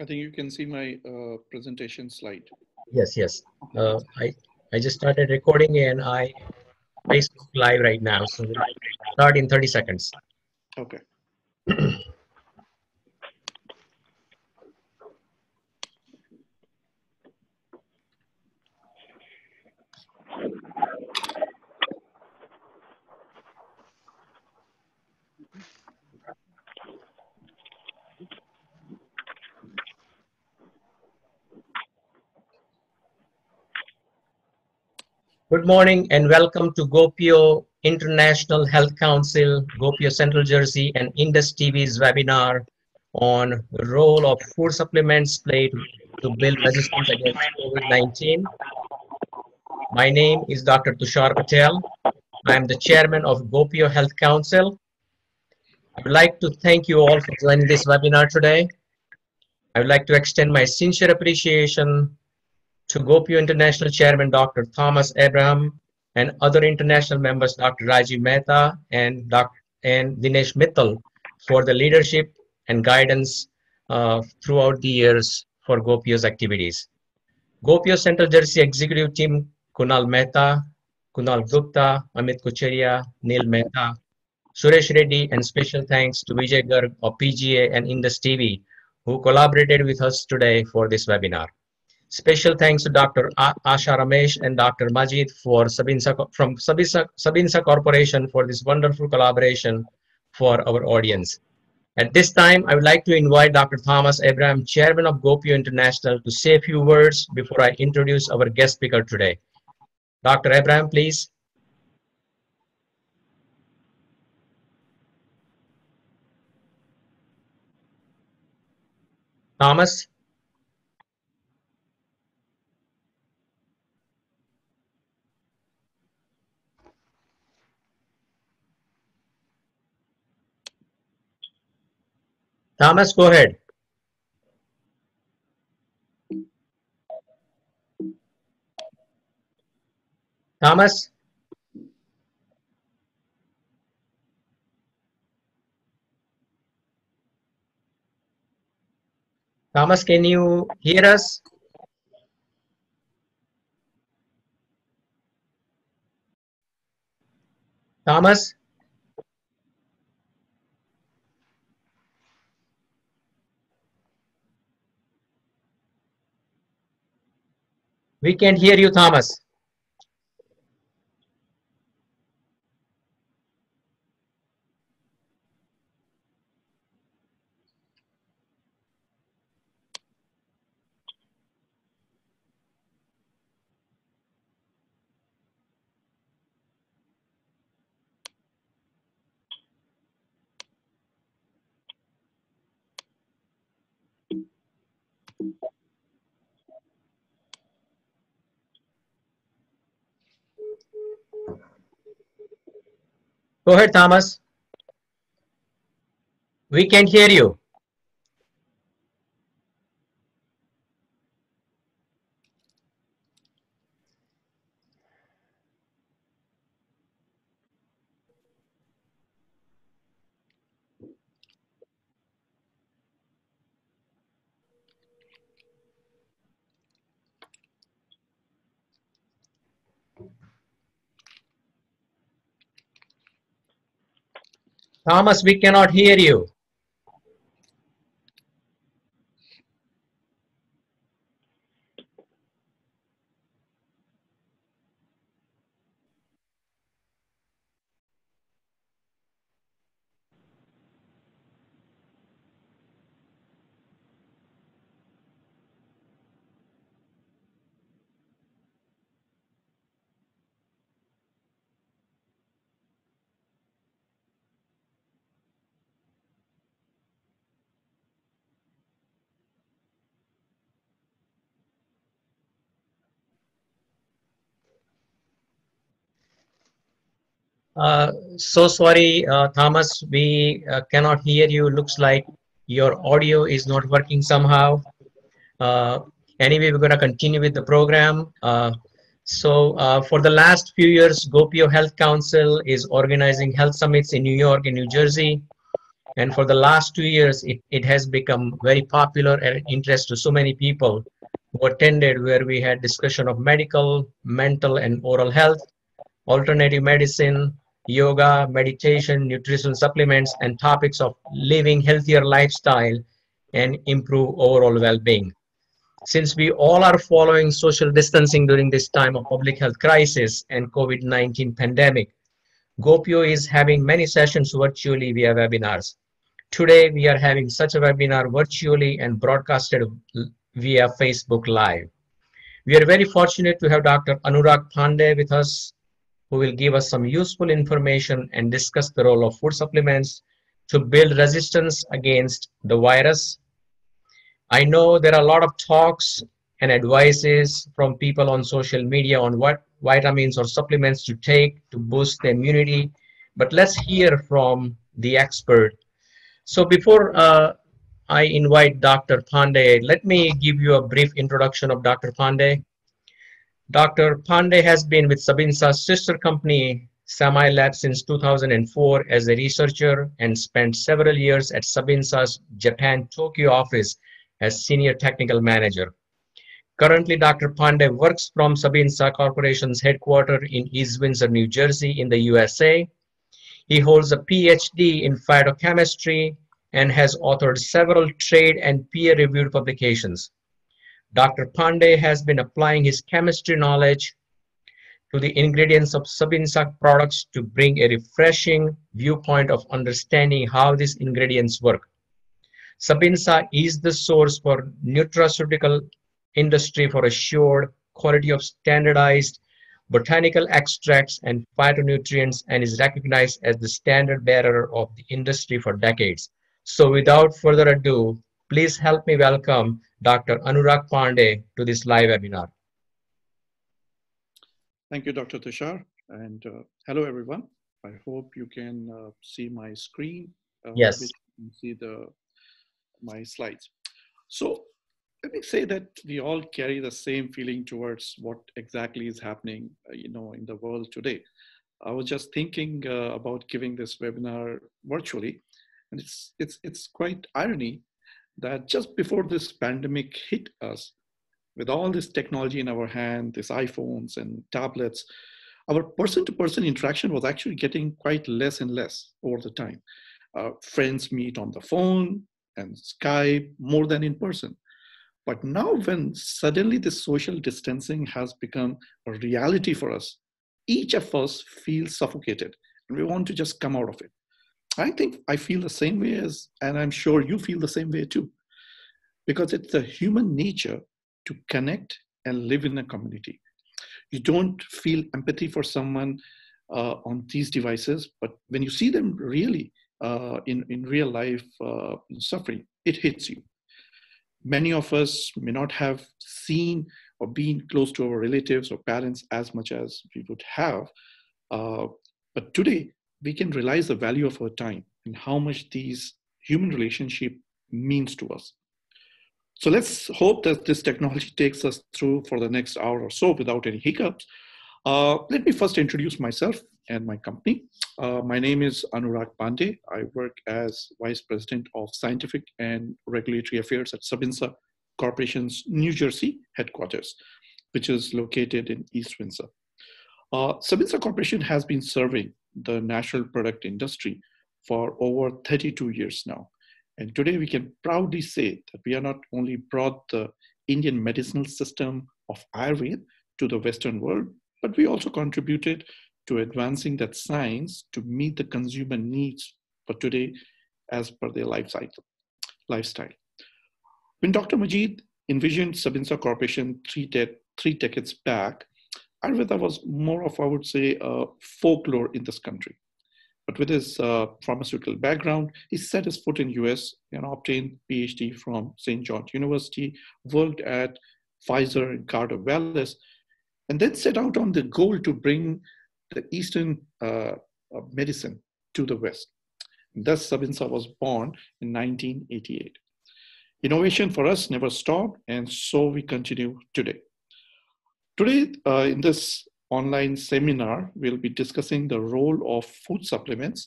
I think you can see my uh, presentation slide. Yes, yes. Uh, I, I just started recording and I Facebook live right now. So start in 30 seconds. Okay. Good morning and welcome to Gopio International Health Council, Gopio Central Jersey and Indus TV's webinar on the role of food supplements played to build resistance against COVID-19. My name is Dr. Tushar Patel. I am the chairman of Gopio Health Council. I would like to thank you all for joining this webinar today. I would like to extend my sincere appreciation to Gopio International Chairman Dr. Thomas Abraham and other international members Dr. Rajiv Mehta and Dr. and Dinesh Mittal for the leadership and guidance uh, throughout the years for Gopio's activities. Gopio Central Jersey Executive Team Kunal Mehta, Kunal Gupta, Amit Kucharia, Neil Mehta, Suresh Reddy, and special thanks to Vijay Garg of PGA and Indus TV who collaborated with us today for this webinar. Special thanks to Dr. Asha Ramesh and Dr. Majeed for Sabinsa, from Sabinsa, Sabinsa Corporation for this wonderful collaboration for our audience. At this time, I would like to invite Dr. Thomas Abraham, Chairman of Gopio International, to say a few words before I introduce our guest speaker today. Dr. Abraham, please. Thomas? Thomas, go ahead. Thomas? Thomas, can you hear us? Thomas? We can't hear you, Thomas. Go ahead, Thomas. We can't hear you. Thomas, we cannot hear you. Uh, so sorry, uh, Thomas, we uh, cannot hear you. Looks like your audio is not working somehow. Uh, anyway, we're going to continue with the program. Uh, so for the last few years, Gopio Health Council is organizing health summits in New York and New Jersey. And for the last two years, it, it has become very popular and interest to so many people who attended where we had discussion of medical, mental and oral health, alternative medicine, yoga, meditation, nutritional supplements, and topics of living healthier lifestyle and improve overall well-being. Since we all are following social distancing during this time of public health crisis and COVID-19 pandemic, Gopio is having many sessions virtually via webinars. Today, we are having such a webinar virtually and broadcasted via Facebook Live. We are very fortunate to have Dr. Anurag Pande with us, who will give us some useful information and discuss the role of food supplements to build resistance against the virus. I know there are a lot of talks and advices from people on social media on what vitamins or supplements to take to boost the immunity, but let's hear from the expert. So before uh, I invite Dr. Pande, let me give you a brief introduction of Dr. Pande. Dr. Pande has been with Sabinsa's sister company, Sami Lab, since 2004 as a researcher and spent several years at Sabinsa's Japan Tokyo office as senior technical manager. Currently, Dr. Pande works from Sabinsa Corporation's headquarters in East Windsor, New Jersey in the USA. He holds a PhD in phytochemistry and has authored several trade and peer-reviewed publications. Dr. Pande has been applying his chemistry knowledge to the ingredients of Sabinsa products to bring a refreshing viewpoint of understanding how these ingredients work. Sabinsa is the source for nutraceutical industry for assured quality of standardized botanical extracts and phytonutrients and is recognized as the standard bearer of the industry for decades. So without further ado, please help me welcome Dr. Anurag Pande to this live webinar. Thank you, Dr. Tushar. And uh, hello, everyone. I hope you can uh, see my screen. Uh, yes. see the my slides. So let me say that we all carry the same feeling towards what exactly is happening, uh, you know, in the world today. I was just thinking uh, about giving this webinar virtually, and it's it's it's quite irony that just before this pandemic hit us, with all this technology in our hand, these iPhones and tablets, our person-to-person interaction was actually getting quite less and less over the time. Uh, friends meet on the phone and Skype more than in person. But now, when suddenly this social distancing has become a reality for us, each of us feels suffocated and we want to just come out of it. I think I feel the same way as, and I'm sure you feel the same way too, because it's the human nature to connect and live in a community. You don't feel empathy for someone uh, on these devices, but when you see them really uh, in, in real life uh, suffering, it hits you. Many of us may not have seen or been close to our relatives or parents as much as we would have. Uh, but today, we can realize the value of our time and how much these human relationship means to us. So let's hope that this technology takes us through for the next hour or so without any hiccups. Uh, let me first introduce myself and my company. Uh, my name is Anurag Pande. I work as Vice President of Scientific and Regulatory Affairs at Sabinsa Corporation's New Jersey headquarters, which is located in East Windsor. Uh, Sabinsa Corporation has been serving the natural product industry for over 32 years now. And today we can proudly say that we are not only brought the Indian medicinal system of Ayurveda to the Western world, but we also contributed to advancing that science to meet the consumer needs for today as per their life cycle, lifestyle. When Dr. Majeed envisioned Sabinsa Corporation three, de- three decades back, Ayurveda was more of, I would say, a folklore in this country. But with his uh, pharmaceutical background, he set his foot in US and obtained PhD from St. George University, worked at Pfizer and Carter-Wallace, and then set out on the goal to bring the Eastern uh, uh medicine to the West. And thus, Sabinsa was born in 1988. Innovation for us never stopped, and so we continue today. Today, uh, in this online seminar, we'll be discussing the role of food supplements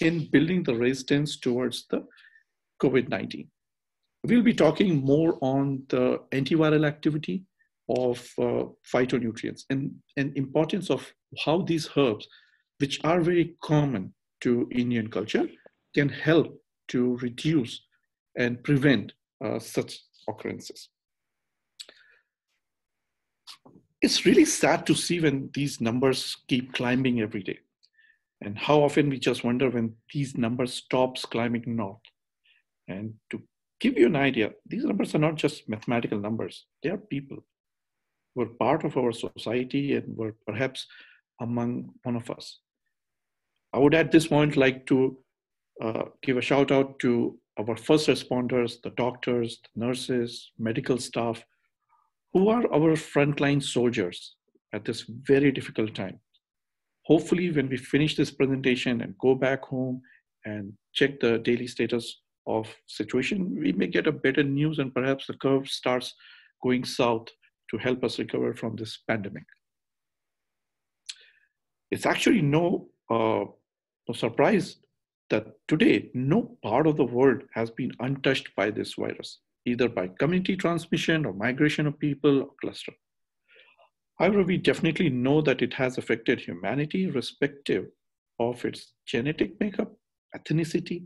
in building the resistance towards the COVID-19. We'll be talking more on the antiviral activity of uh, phytonutrients and, and importance of how these herbs, which are very common to Indian culture, can help to reduce and prevent uh, such occurrences. It's really sad to see when these numbers keep climbing every day. And how often we just wonder when these numbers stops climbing north. And to give you an idea, these numbers are not just mathematical numbers, they are people who are part of our society and were perhaps among one of us. I would at this point like to uh, give a shout out to our first responders, the doctors, the nurses, medical staff, who are our frontline soldiers at this very difficult time. Hopefully, when we finish this presentation and go back home and check the daily status of situation, we may get a better news and perhaps the curve starts going south to help us recover from this pandemic. It's actually no, uh, no surprise that today no part of the world has been untouched by this virus, either by community transmission or migration of people or cluster. However, we definitely know that it has affected humanity irrespective of its genetic makeup, ethnicity,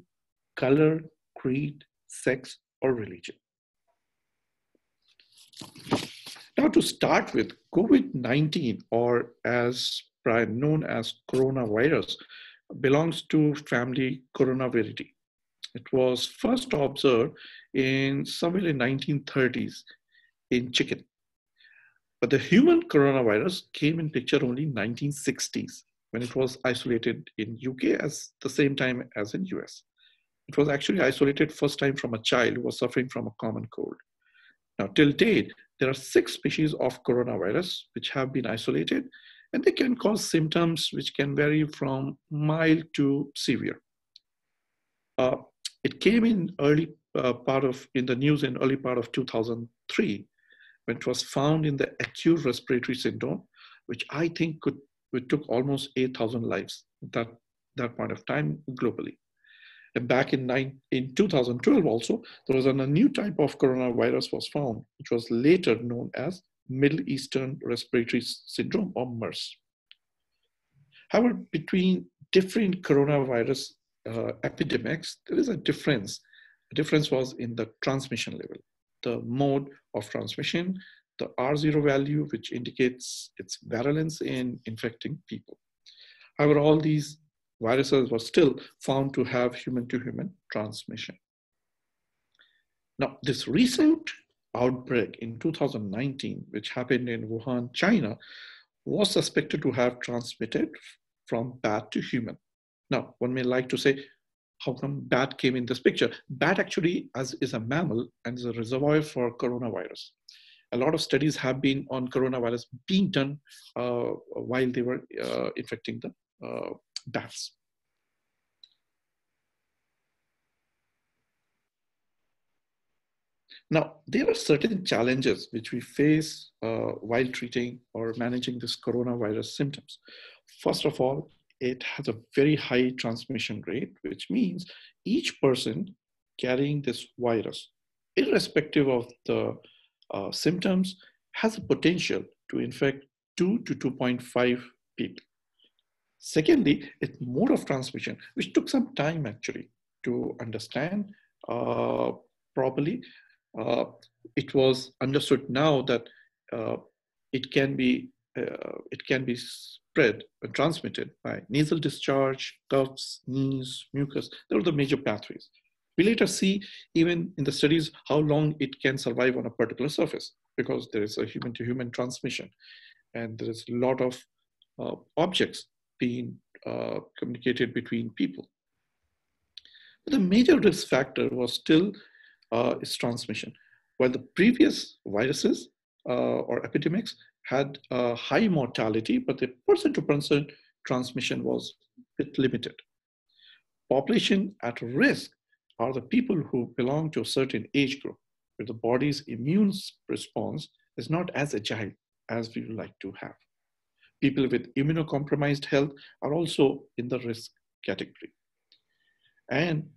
color, creed, sex, or religion. Now to start with, COVID-19, or as known as coronavirus, belongs to family Coronaviridae. It was first observed in somewhere in 1930s in chicken. But the human coronavirus came in picture only in 1960s when it was isolated in UK as the same time as in US. It was actually isolated first time from a child who was suffering from a common cold. Now, till date, there are six species of coronavirus which have been isolated and they can cause symptoms which can vary from mild to severe. Uh, it came in early uh, part of in the news in early part of 2003 when it was found in the acute respiratory syndrome, which I think could it took almost 8,000 lives at that that point of time globally. And back in, nine, in 2012 also, there was an, a new type of coronavirus was found, which was later known as Middle Eastern Respiratory Syndrome or MERS. However, between different coronavirus uh, epidemics, there is a difference. The difference was in the transmission level, the mode of transmission, the R0 value, which indicates its virulence in infecting people. However, all these viruses were still found to have human to human transmission. Now, this recent outbreak in 2019, which happened in Wuhan, China, was suspected to have transmitted from bat to human. Now, one may like to say, how come bat came in this picture? Bat actually as, is a mammal and is a reservoir for coronavirus. A lot of studies have been on coronavirus being done uh, while they were uh, infecting the uh, bats. Now, there are certain challenges which we face uh, while treating or managing this coronavirus symptoms. First of all, it has a very high transmission rate, which means each person carrying this virus, irrespective of the uh, symptoms, has a potential to infect 2 to 2.5 people. Secondly, it's mode of transmission, which took some time actually to understand uh, properly uh, it was understood now that uh, it can be uh, it can be spread and transmitted by nasal discharge, coughs, sneeze, mucus. Those are the major pathways. We later see even in the studies how long it can survive on a particular surface because there is a human-to-human transmission and there is a lot of uh, objects being uh, communicated between people. But the major risk factor was still uh, its transmission. While the previous viruses uh, or epidemics had a high mortality, but the person to person transmission was bit limited. Population at risk are the people who belong to a certain age group where the body's immune response is not as agile as we would like to have. People with immunocompromised health are also in the risk category. and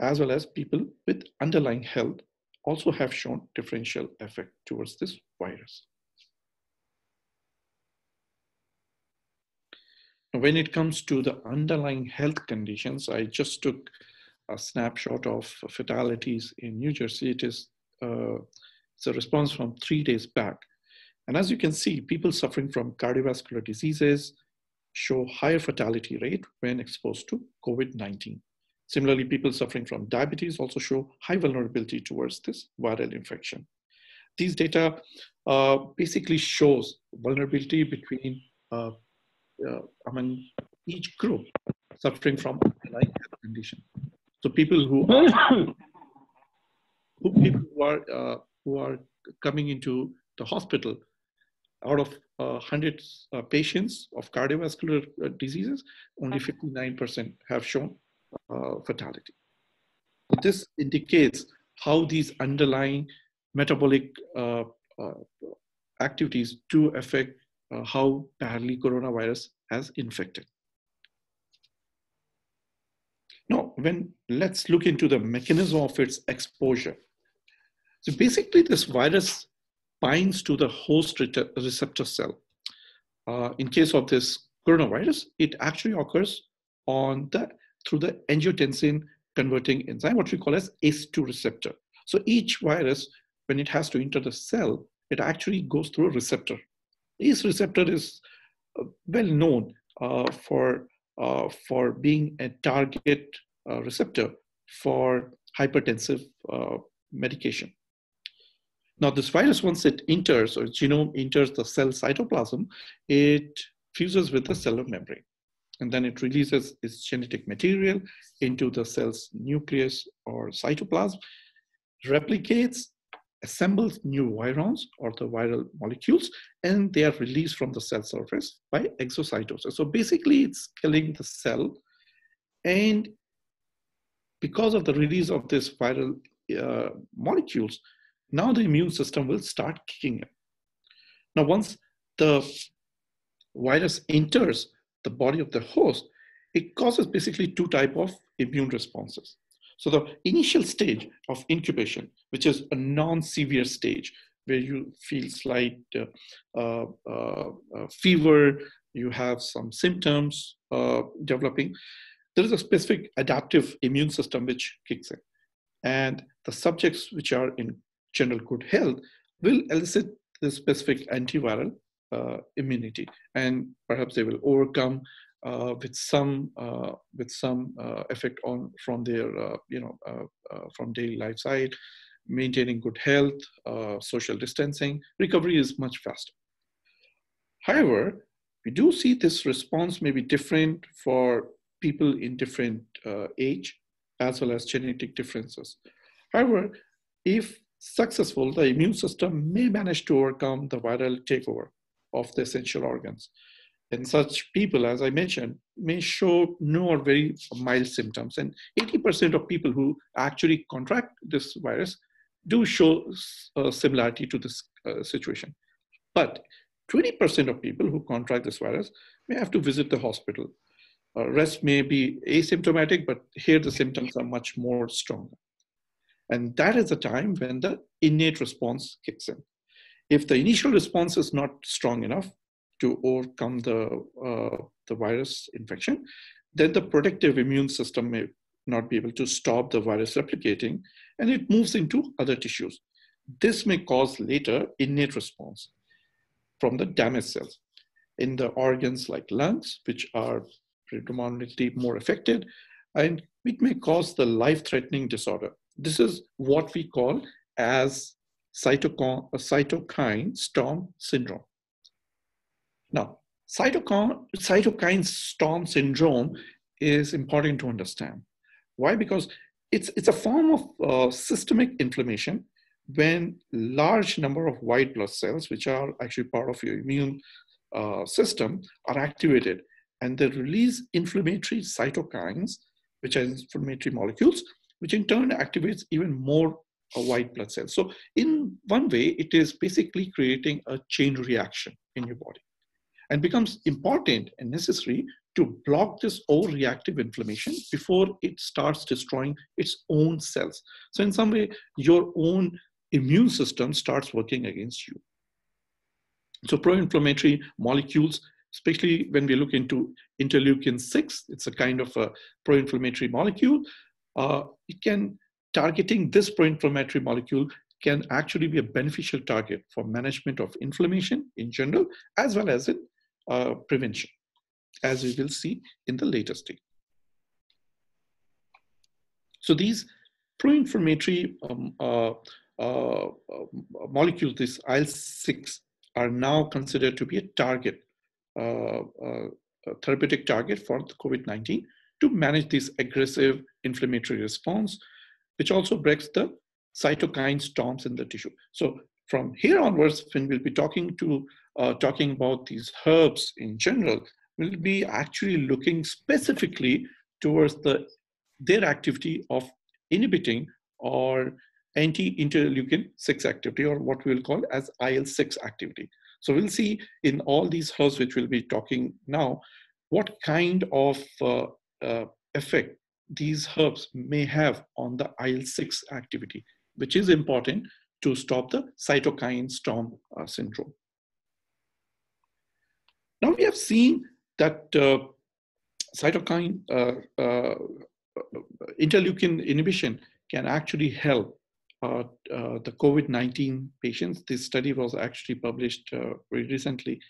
as well as people with underlying health also have shown differential effect towards this virus. When it comes to the underlying health conditions, I just took a snapshot of fatalities in New Jersey. It is uh, it's a response from three days back. And as you can see, people suffering from cardiovascular diseases show higher fatality rate when exposed to COVID-19. Similarly, people suffering from diabetes also show high vulnerability towards this viral infection. These data uh, basically shows vulnerability between uh, among each group suffering from underlying health condition. So people who are, who people who are uh, who are coming into the hospital out of uh, 100 uh, patients of cardiovascular uh, diseases, only 59% have shown uh, fatality. This indicates how these underlying metabolic uh, uh, activities do affect how badly coronavirus has infected. Now, when let's look into the mechanism of its exposure. So basically, this virus binds to the host receptor cell. Uh, in case of this coronavirus, it actually occurs on the through the angiotensin converting enzyme, what we call as ACE2 receptor. So each virus, when it has to enter the cell, it actually goes through a receptor. ACE receptor is uh, well known uh, for uh, for being a target uh, receptor for hypertensive uh, medication. Now, this virus, once it enters or genome enters the cell cytoplasm, it fuses with the cellular membrane. And then it releases its genetic material into the cell's nucleus or cytoplasm, replicates, assembles new virions or the viral molecules, and they are released from the cell surface by exocytosis. So basically, it's killing the cell. And because of the release of these viral uh, molecules, now the immune system will start kicking in. Now, once the virus enters the body of the host, it causes basically two type of immune responses. So the initial stage of incubation, which is a non-severe stage, where you feel slight uh, uh, uh, fever, you have some symptoms uh, developing, there is a specific adaptive immune system which kicks in. And the subjects which are in general good health will elicit the specific antiviral uh, immunity, and perhaps they will overcome with some uh, with some uh, effect on from their uh, you know uh, from daily life side, maintaining good health, social distancing. Recovery is much faster. However, we do see this response may be different for people in different age as well as genetic differences. However, if successful, the immune system may manage to overcome the viral takeover of the essential organs. And such people, as I mentioned, may show no or very mild symptoms. And 80% of people who actually contract this virus do show a similarity to this uh, situation. But 20% of people who contract this virus may have to visit the hospital. Uh, rest may be asymptomatic, but here the symptoms are much more stronger. And that is the time when the innate response kicks in. If the initial response is not strong enough to overcome the, uh, the virus infection, then the protective immune system may not be able to stop the virus replicating and it moves into other tissues. This may cause later innate response from the damaged cells in the organs like lungs, which are predominantly more affected, and it may cause the life-threatening disorder this is what we call as cytokine, cytokine storm syndrome. Now, cytokine, cytokine storm syndrome is important to understand. Why? Because it's, it's a form of uh, systemic inflammation when large number of white blood cells, which are actually part of your immune uh, system, are activated and they release inflammatory cytokines, which are inflammatory molecules, which in turn activates even more uh, white blood cells. So in one way, it is basically creating a chain reaction in your body and becomes important and necessary to block this overreactive inflammation before it starts destroying its own cells. So in some way, your own immune system starts working against you. So pro-inflammatory molecules, especially when we look into interleukin 6, it's a kind of a pro-inflammatory molecule. Uh, it can, targeting this pro-inflammatory molecule can actually be a beneficial target for management of inflammation in general, as well as in uh, prevention, as we will see in the later stage. So these pro-inflammatory um, uh, uh, molecules, this IL-6, are now considered to be a target, uh, uh, a therapeutic target for COVID-19 to manage this aggressive inflammatory response, which also breaks the cytokine storms in the tissue. So from here onwards, when we'll be talking to uh, talking about these herbs in general, we'll be actually looking specifically towards the their activity of inhibiting or anti-interleukin 6 activity or what we'll call as IL-6 activity. So we'll see in all these herbs which we'll be talking now, what kind of uh, uh, effect these herbs may have on the IL-6 activity, which is important to stop the cytokine storm uh, syndrome. Now we have seen that uh, cytokine uh, uh, interleukin inhibition can actually help uh, uh, the COVID-19 patients. This study was actually published very recently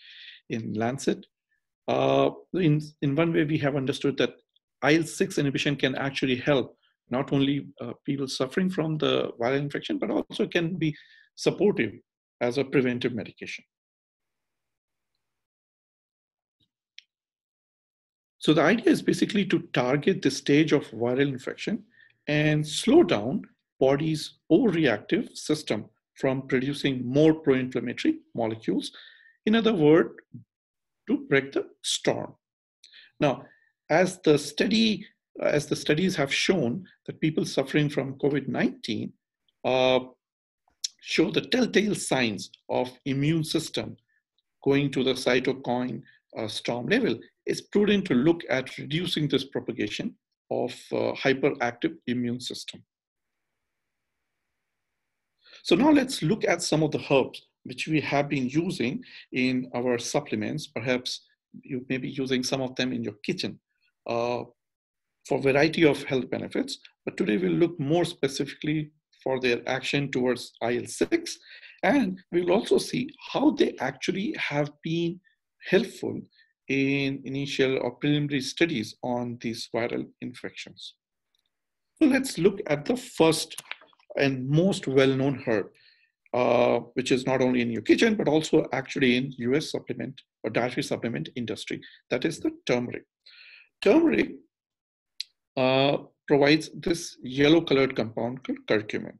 in Lancet. in, in one way, we have understood that IL-6 inhibition can actually help not only uh, people suffering from the viral infection, but also can be supportive as a preventive medication. So the idea is basically to target the stage of viral infection and slow down body's overreactive system from producing more pro-inflammatory molecules. In other words, to break the storm. Now, as the study, as the studies have shown that people suffering from COVID-19 uh, show the telltale signs of immune system going to the cytokine uh, storm level, it's prudent to look at reducing this propagation of uh, hyperactive immune system. So now let's look at some of the herbs which we have been using in our supplements. Perhaps you may be using some of them in your kitchen uh, for variety of health benefits. But today we'll look more specifically for their action towards IL-6. And we'll also see how they actually have been helpful in initial or preliminary studies on these viral infections. So let's look at the first and most well-known herb, uh, which is not only in your kitchen, but also actually in US supplement or dietary supplement industry. That is the turmeric. Turmeric provides this yellow colored compound called curcumin.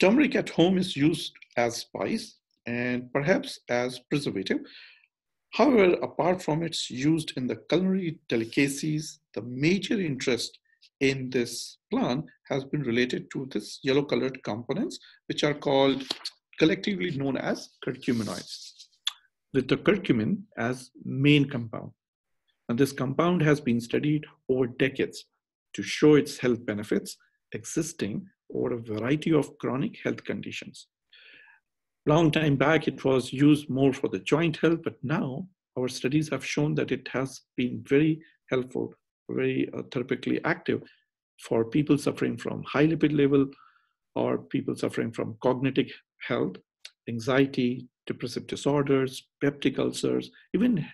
Turmeric at home is used as spice and perhaps as preservative. However, apart from its used in the culinary delicacies, the major interest in this plant has been related to this yellow colored components, which are called collectively known as curcuminoids, with the curcumin as main compound. And this compound has been studied over decades to show its health benefits existing over a variety of chronic health conditions. Long time back, it was used more for the joint health, but now our studies have shown that it has been very helpful very uh, therapeutically active for people suffering from high lipid level or people suffering from cognitive health, anxiety, depressive disorders, peptic ulcers. Even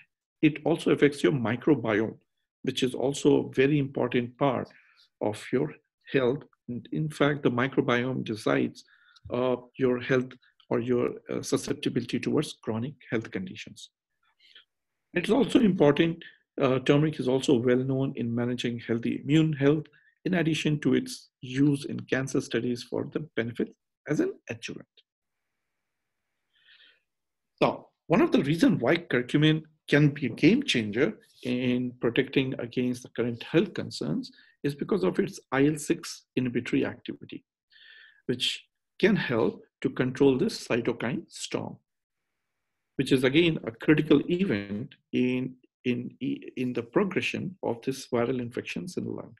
it also affects your microbiome, which is also a very important part of your health. And in fact, the microbiome decides uh, your health or your uh, susceptibility towards chronic health conditions. It's also important uh, turmeric is also well known in managing healthy immune health, in addition to its use in cancer studies for the benefits as an adjuvant. Now, one of the reasons why curcumin can be a game changer in protecting against the current health concerns is because of its IL-6 inhibitory activity, which can help to control this cytokine storm, which is again a critical event in in, in the progression of this viral infections in the lung.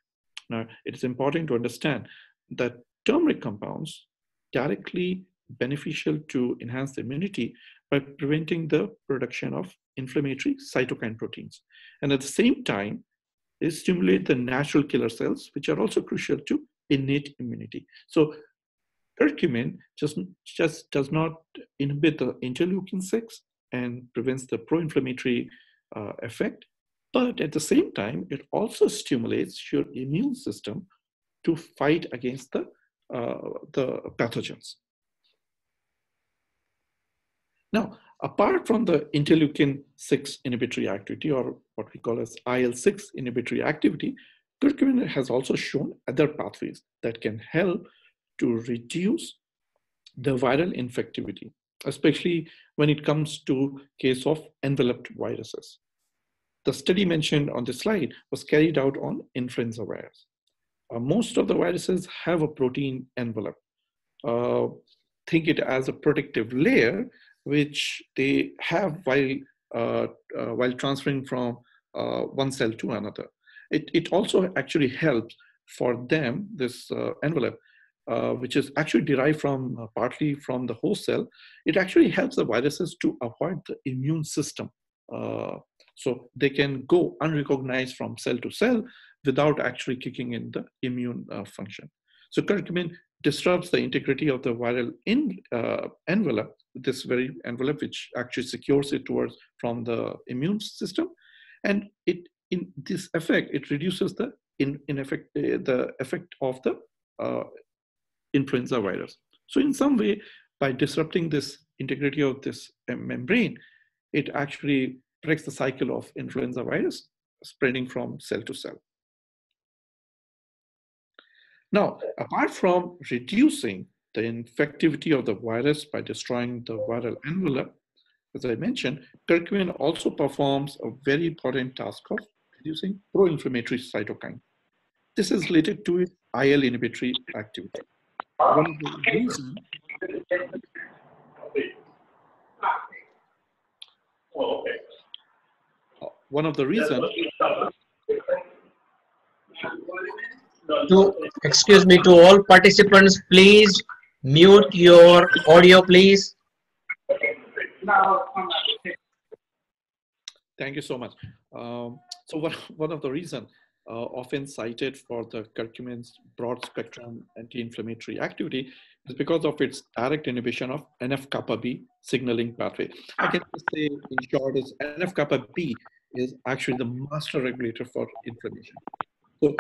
Now, it is important to understand that turmeric compounds directly beneficial to enhance immunity by preventing the production of inflammatory cytokine proteins. And at the same time, they stimulate the natural killer cells, which are also crucial to innate immunity. So curcumin just, just does not inhibit the interleukin 6 and prevents the pro-inflammatory uh, effect, but at the same time, it also stimulates your immune system to fight against the, uh, the pathogens. Now, apart from the interleukin 6 inhibitory activity, or what we call as IL-6 inhibitory activity, curcumin has also shown other pathways that can help to reduce the viral infectivity, especially when it comes to case of enveloped viruses. The study mentioned on the slide was carried out on influenza virus. Uh, most of the viruses have a protein envelope. Uh, think it as a protective layer which they have while, uh, uh, while transferring from uh, one cell to another. It, it also actually helps for them, this uh, envelope, uh, which is actually derived from uh, partly from the host cell, it actually helps the viruses to avoid the immune system. so they can go unrecognized from cell to cell without actually kicking in the immune function. So curcumin disrupts the integrity of the viral in, uh, envelope, this very envelope which actually secures it towards from the immune system, and it in this effect it reduces the in, in effect uh, the effect of the uh, influenza virus. So in some way, by disrupting this integrity of this uh, membrane, it actually breaks the cycle of influenza virus spreading from cell to cell. Now, apart from reducing the infectivity of the virus by destroying the viral envelope, as I mentioned, curcumin also performs a very important task of producing pro-inflammatory cytokine. This is related to its IL inhibitory activity. One of the reasons uh, one of the reasons to excuse me to all participants please mute your audio please thank you so much um, so one, one of the reasons uh, often cited for the curcumin's broad spectrum anti-inflammatory activity is because of its direct inhibition of NF-kappa B signaling pathway. I can say in short is NF-kappa B is actually the master regulator for inflammation. So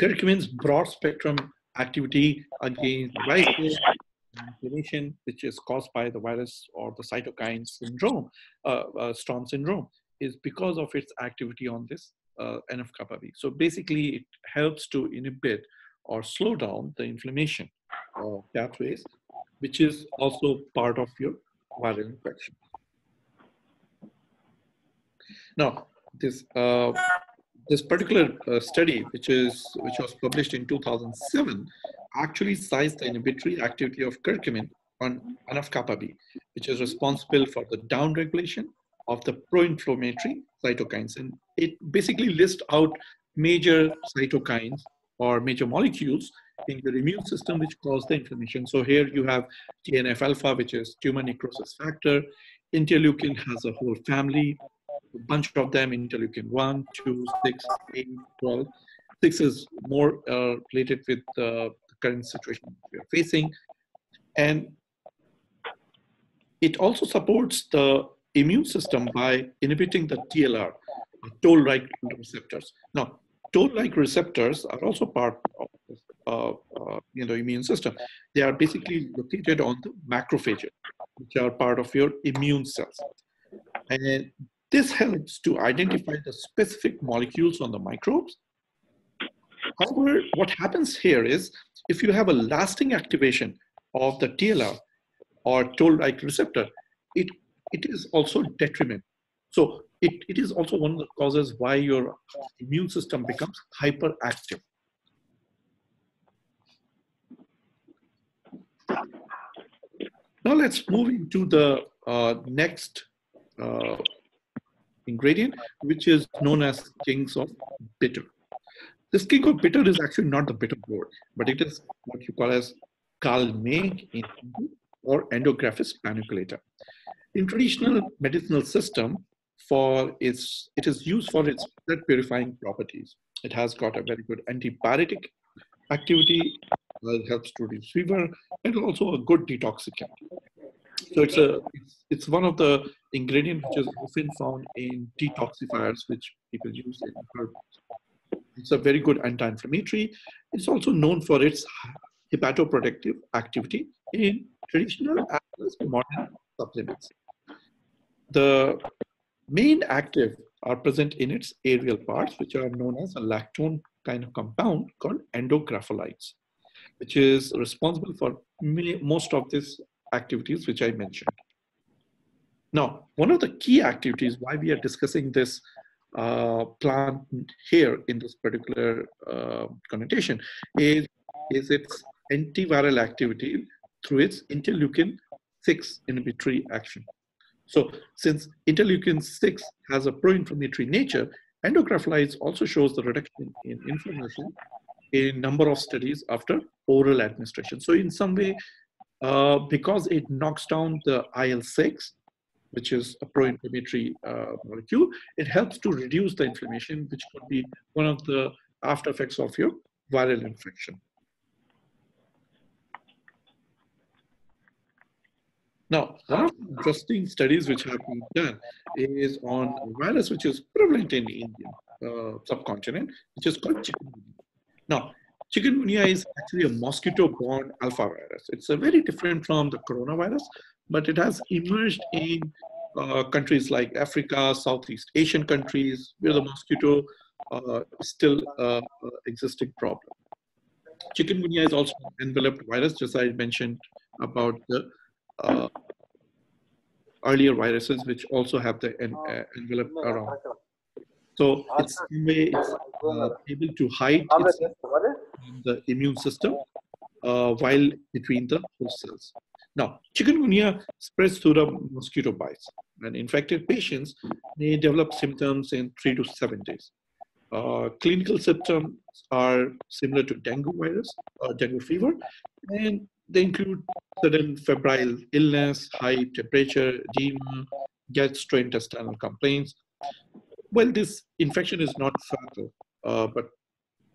curcumin's broad spectrum activity against viruses inflammation, which is caused by the virus or the cytokine syndrome, uh, uh, storm syndrome, is because of its activity on this uh, NF-kappa B. So basically, it helps to inhibit or slow down the inflammation pathways, which is also part of your viral infection. Now, this uh, this particular uh, study, which is which was published in 2007, actually sized the inhibitory activity of curcumin on NF-kappa B, which is responsible for the downregulation of the pro-inflammatory cytokines. And it basically lists out major cytokines or major molecules in your immune system which cause the inflammation. So here you have TNF-alpha, which is tumor necrosis factor. Interleukin has a whole family a bunch of them interleukin 1, 2, 6, 8, 12. 6 is more uh, related with uh, the current situation we are facing. And it also supports the immune system by inhibiting the TLR, toll-like receptors. Now, toll-like receptors are also part of the uh, uh, you know, immune system. They are basically located on the macrophages, which are part of your immune cells. And this helps to identify the specific molecules on the microbes. However, what happens here is if you have a lasting activation of the TLR or toll-like receptor, it, it is also detriment. So it, it is also one of the causes why your immune system becomes hyperactive. Now let's move into the uh, next uh, ingredient, which is known as kings of bitter. This king of bitter is actually not the bitter gourd, but it is what you call as kalmegh or Andrographis paniculata. In traditional medicinal system, for its it is used for its blood purifying properties. It has got a very good antibiotic activity. Uh, it helps to reduce fever and also a good detoxicant. So it's a it's, one of the ingredients which is often found in detoxifiers which people use in herbs. It's a very good anti-inflammatory. It's also known for its hepatoprotective activity in traditional as modern supplements. The main active are present in its aerial parts, which are known as a lactone kind of compound called andrographolides, which is responsible for many, most of these activities which I mentioned. Now, one of the key activities why we are discussing this uh, plant here in this particular uh, connotation is, is its antiviral activity through its interleukin 6 inhibitory action. So since interleukin 6 has a pro-inflammatory nature, andrographolides also shows the reduction in inflammation in number of studies after oral administration. So in some way, uh, because it knocks down the IL-6, which is a pro-inflammatory uh, molecule, it helps to reduce the inflammation, which could be one of the after effects of your viral infection. Now, one of the interesting studies which have been done is on a virus which is prevalent in Indian uh, subcontinent, which is called chikungunya. Now, chikungunya is actually a mosquito-borne alpha virus. It's a very different from the coronavirus, but it has emerged in uh, countries like Africa, Southeast Asian countries, where the mosquito uh, is still uh, existing problem. Chikungunya is also an enveloped virus, just as I mentioned about the uh, earlier viruses which also have the en uh, envelope around. So it's it's uh, able to hide the immune system uh, while between the host cells. Now, chikungunya spreads through the mosquito bites, and infected patients may develop symptoms in three to seven days. Uh, clinical symptoms are similar to dengue virus or dengue fever, and they include sudden febrile illness, high temperature, edema, gastrointestinal complaints. Well, this infection is not fatal, uh, but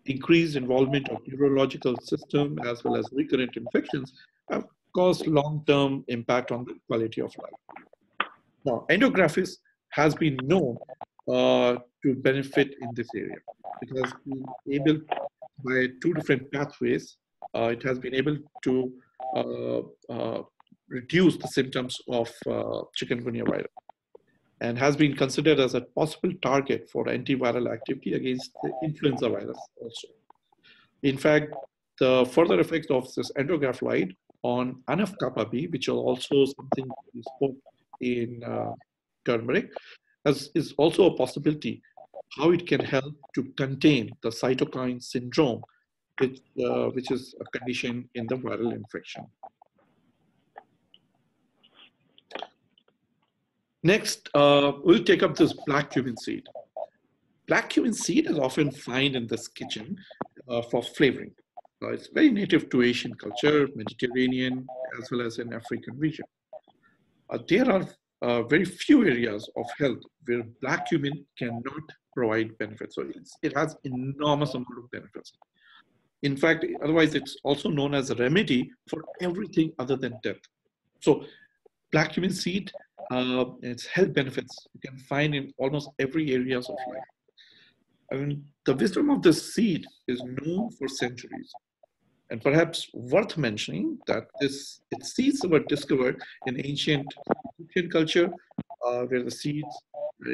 increased involvement of neurological system as well as recurrent infections have caused long-term impact on the quality of life. Now, Andrographis has been known uh, to benefit in this area. It has been able by two different pathways uh, it has been able to uh, uh, reduce the symptoms of chikungunya virus and has been considered as a possible target for antiviral activity against the influenza virus also. In fact, the further effects of this andrographolide on NF-kappa B, which is also something we spoke in uh, turmeric, as, is also a possibility how it can help to contain the cytokine syndrome which, uh, which is a condition in the viral infection. Next, uh, we'll take up this black cumin seed. Black cumin seed is often found in this kitchen uh, for flavoring. Uh, it's very native to Asian culture, Mediterranean, as well as in African region. Uh, there are uh, very few areas of health where black cumin cannot provide benefits. So it has enormous amount of benefits. In fact, otherwise it's also known as a remedy for everything other than death. So black cumin seed, uh, its health benefits you can find in almost every areas of life. I mean, the wisdom of this seed is known for centuries. And perhaps worth mentioning that this its seeds were discovered in ancient Egyptian culture, uh, where the seeds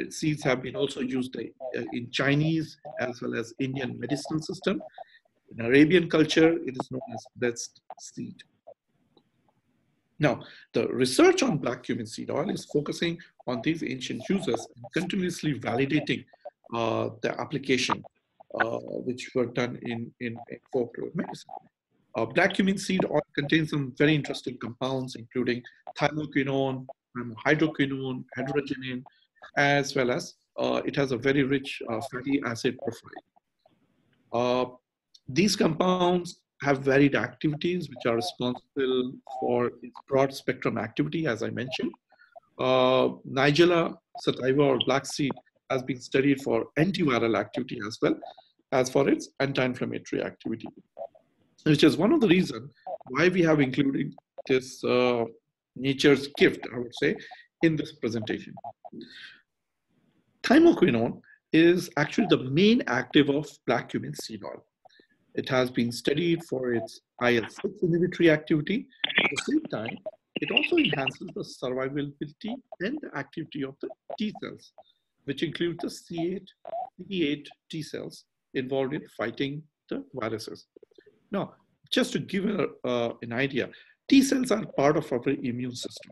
seeds have been also used uh, in Chinese as well as Indian medicinal system. In Arabian culture, it is known as best seed. Now, the research on black cumin seed oil is focusing on these ancient uses and continuously validating uh, the application uh, which were done in, in, in folklore medicine. Uh, black cumin seed oil contains some very interesting compounds, including thymoquinone, hydroquinone, hydrogenin, as well as uh, it has a very rich uh, fatty acid profile. Uh, these compounds have varied activities which are responsible for its broad spectrum activity, as I mentioned. Uh, Nigella sativa or black seed has been studied for antiviral activity as well as for its anti-inflammatory activity, which is one of the reasons why we have included this uh, nature's gift, I would say, in this presentation. Thymoquinone is actually the main active of black cumin seed oil. It has been studied for its IL-6 inhibitory activity. At the same time, it also enhances the survivability and the activity of the T cells, which include the C8, CD8 T cells involved in fighting the viruses. Now, just to give uh, an idea, T cells are part of our immune system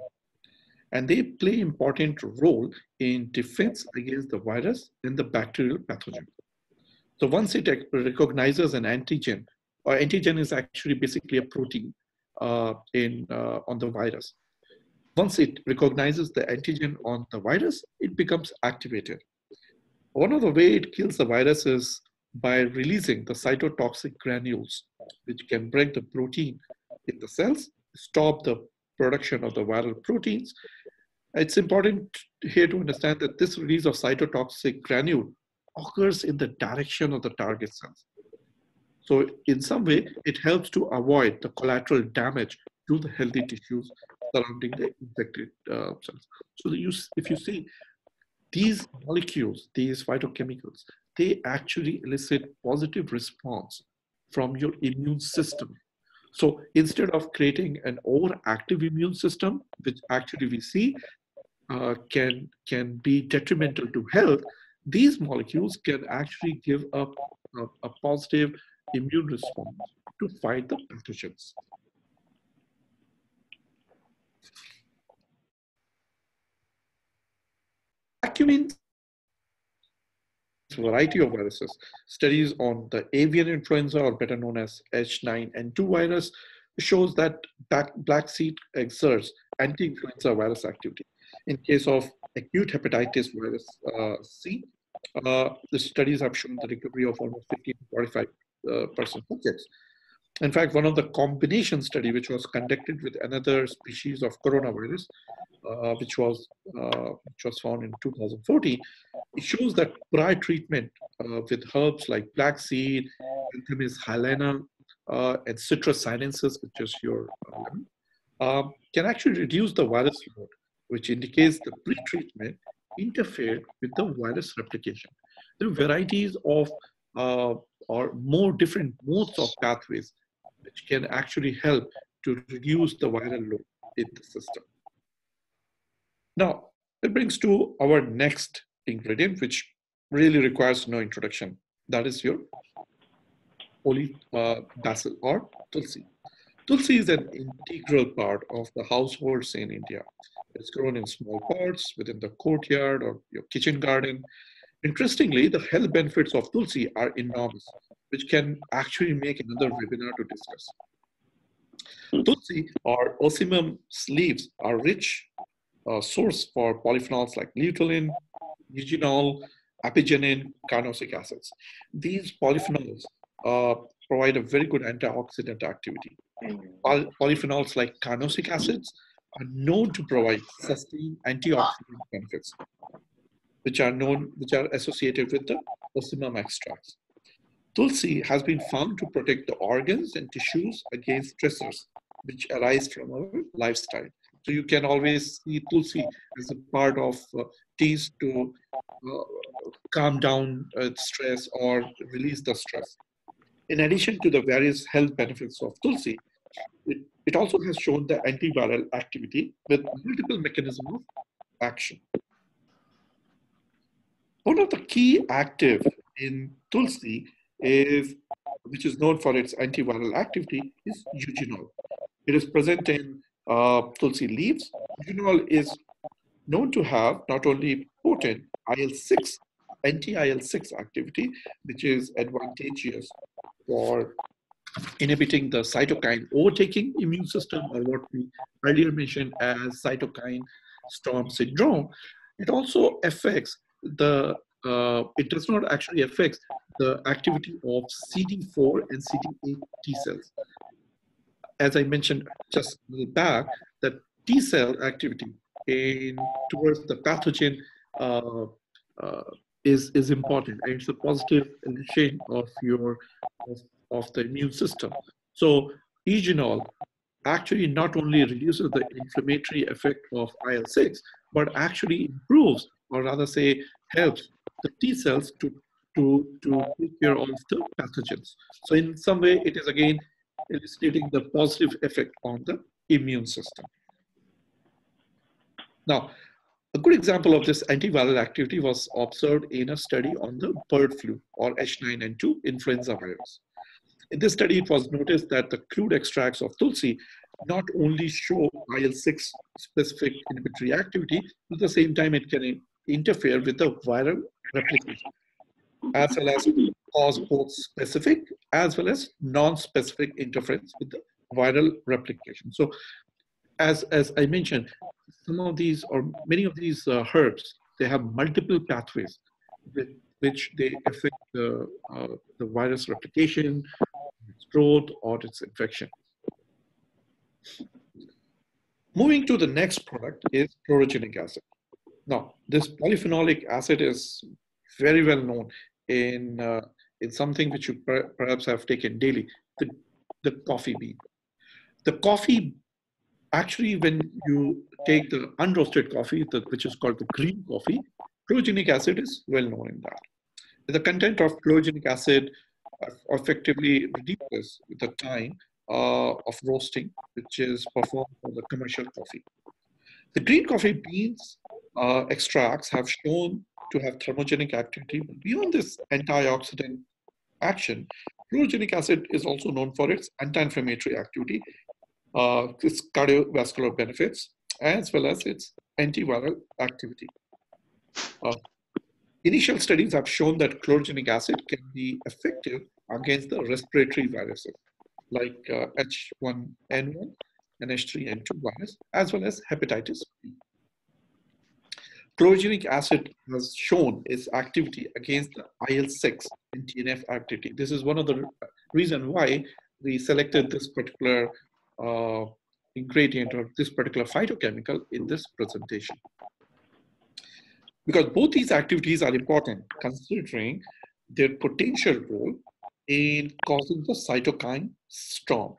and they play important role in defense against the virus and the bacterial pathogen. So once it recognizes an antigen, or antigen is actually basically a protein uh, in, uh, on the virus. Once it recognizes the antigen on the virus, it becomes activated. One of the way it kills the virus is by releasing the cytotoxic granules, which can break the protein in the cells, stop the production of the viral proteins. It's important here to understand that this release of cytotoxic granule occurs in the direction of the target cells. So in some way, it helps to avoid the collateral damage to the healthy tissues surrounding the infected uh, cells. So you, if you see these molecules, these phytochemicals, they actually elicit positive response from your immune system. So instead of creating an overactive immune system, which actually we see uh, can, can be detrimental to health, these molecules can actually give up a, a positive immune response to fight the pathogens. Acumen variety of viruses. Studies on the avian influenza, or better known as H9N2 virus, shows that black seed exerts anti-influenza virus activity. In case of acute hepatitis virus uh, C, uh, the studies have shown the recovery of almost 50 to 45 uh, percent subjects. In fact, one of the combination study, which was conducted with another species of coronavirus, uh, which was uh, which was found in 2014, it shows that prior treatment uh, with herbs like black seed, Anthemis uh, and citrus sinensis, which is your lemon, um, can actually reduce the virus load, which indicates the pre-treatment interfered with the virus replication. There are varieties of uh, or more different modes of pathways which can actually help to reduce the viral load in the system. Now, that brings to our next ingredient, which really requires no introduction. That is your holy uh, basil or tulsi. Tulsi is an integral part of the households in India. It's grown in small pots within the courtyard or your kitchen garden. Interestingly, the health benefits of Tulsi are enormous, which can actually make another webinar to discuss. Tulsi or Ocimum leaves are rich uh, source for polyphenols like luteolin, eugenol, apigenin, carnosic acids. These polyphenols uh, provide a very good antioxidant activity. Poly polyphenols like carnosic acids are known to provide sustained antioxidant benefits, which are known, which are associated with the ocimum extracts. Tulsi has been found to protect the organs and tissues against stressors which arise from our lifestyle. So you can always see Tulsi as a part of uh, teas to uh, calm down uh, stress or release the stress. In addition to the various health benefits of Tulsi, it, it also has shown the antiviral activity with multiple mechanisms of action. One of the key active in Tulsi is, which is known for its antiviral activity, is eugenol. It is present in uh, Tulsi leaves. Eugenol is known to have not only potent IL-6, anti-IL-6 activity, which is advantageous for inhibiting the cytokine overtaking immune system or what we earlier mentioned as cytokine storm syndrome. It also affects the uh, it does not actually affect the activity of CD4 and CD8 T cells. As I mentioned just back, that T cell activity in towards the pathogen uh, uh, is is important, and it's a positive initiation of your of, of the immune system. So Eugenol actually not only reduces the inflammatory effect of IL-6, but actually improves, or rather say, helps the T cells to, to, to take care of the pathogens. So in some way, it is again illustrating the positive effect on the immune system. Now, good example of this antiviral activity was observed in a study on the bird flu or H9N2 influenza virus. In this study, it was noticed that the crude extracts of tulsi not only show IL-6 specific inhibitory activity, but at the same time it can interfere with the viral replication, as well as cause both specific as well as non-specific interference with the viral replication. So as, as I mentioned, some of these or many of these uh, herbs, they have multiple pathways with which they affect the, uh, the virus replication, its growth, or its infection. Moving to the next product is chlorogenic acid. Now, this polyphenolic acid is very well known in, uh, in something which you per perhaps have taken daily, the, the coffee bean. The coffee, actually, when you take the unroasted coffee, the, which is called the green coffee, chlorogenic acid is well known in that. The content of chlorogenic acid effectively reduces with the time uh, of roasting, which is performed for the commercial coffee. The green coffee beans uh, extracts have shown to have thermogenic activity. Beyond this antioxidant action, chlorogenic acid is also known for its anti-inflammatory activity, uh, its cardiovascular benefits, as well as its antiviral activity. Uh, initial studies have shown that chlorogenic acid can be effective against the respiratory viruses like uh, H1N1 and H3N2 virus, as well as hepatitis B. Chlorogenic acid has shown its activity against the IL-6 and TNF activity. This is one of the reason why we selected this particular uh, ingredient or this particular phytochemical in this presentation. Because both these activities are important considering their potential role in causing the cytokine storm.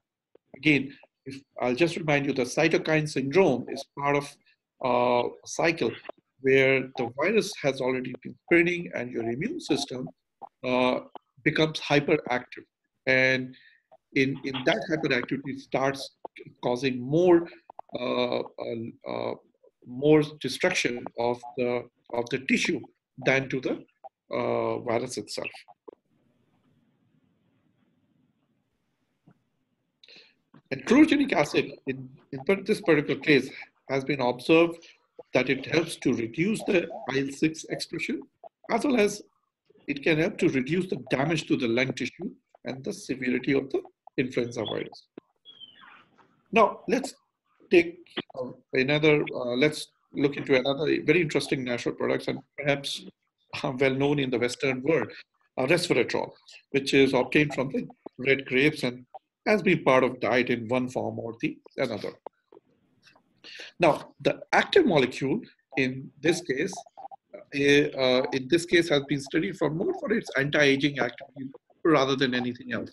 Again, if I'll just remind you, the cytokine syndrome is part of uh, a cycle where the virus has already been spreading and your immune system uh, becomes hyperactive. And in, in that hyperactivity starts causing more uh, uh, uh, more destruction of the of the tissue than to the uh, virus itself. And chlorogenic acid, in, in this particular case, has been observed that it helps to reduce the IL-6 expression, as well as it can help to reduce the damage to the lung tissue and the severity of the influenza virus. Now, let's take uh, another, uh, let's look into another very interesting natural products and perhaps uh, well known in the Western world, uh, resveratrol, which is obtained from the red grapes and has been part of diet in one form or the another. Now, the active molecule in this case, uh, uh, in this case has been studied for more for its anti-aging activity rather than anything else.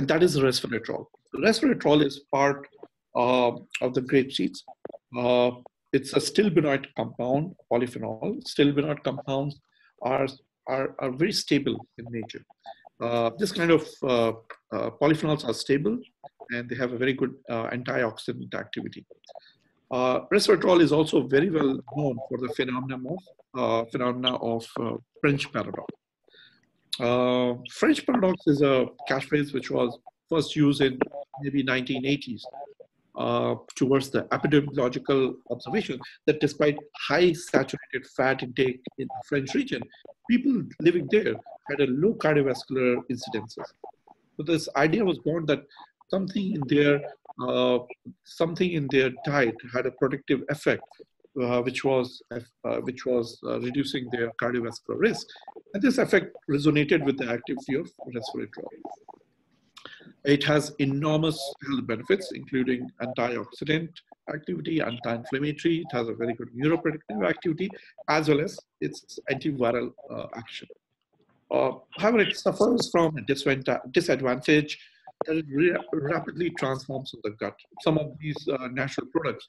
And that is resveratrol. Resveratrol is part uh, of the grape seeds. Uh, it's a stilbenoid compound, polyphenol. Stilbenoid compounds are, are, are very stable in nature. Uh, this kind of uh, uh, polyphenols are stable and they have a very good antioxidant activity. resveratrol is also very well known for the phenomenon of, phenomena of French paradox. French paradox is a catchphrase which was first used in maybe 1980s uh, towards the epidemiological observation that despite high saturated fat intake in the French region, people living there had a low cardiovascular incidences. So this idea was born that something in their uh, something in their diet had a protective effect uh, which was uh, which was uh, reducing their cardiovascular risk. And this effect resonated with the activity of resveratrol. It has enormous health benefits, including antioxidant activity, anti-inflammatory. It has a very good neuroprotective activity, as well as its antiviral uh, action. Uh, however, it suffers from a disadvantage that it rapidly transforms in the gut. Some of these uh, natural products,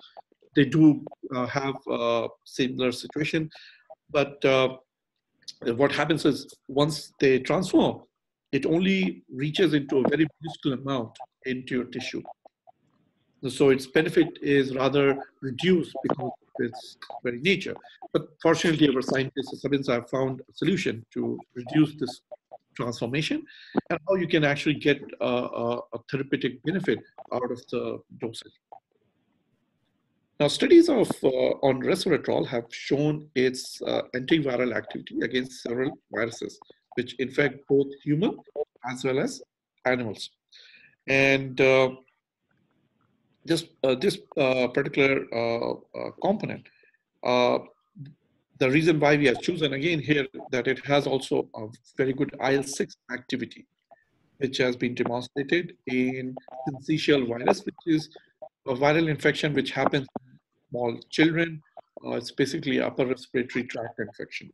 they do uh, have a similar situation, but uh, what happens is once they transform, it only reaches into a very minuscule amount into your tissue. So its benefit is rather reduced because of its very nature. But fortunately, our scientists at Sabinsa have found a solution to reduce this transformation and how you can actually get a, a, a therapeutic benefit out of the dosage. Now, studies of uh, on resveratrol have shown its uh, antiviral activity against several viruses, which infect both human as well as animals. And uh, this uh, this uh, particular uh, component, the reason why we have chosen again here that it has also a very good IL-6 activity, which has been demonstrated in syncytial virus, which is a viral infection which happens small children. Uh, it's basically upper respiratory tract infection.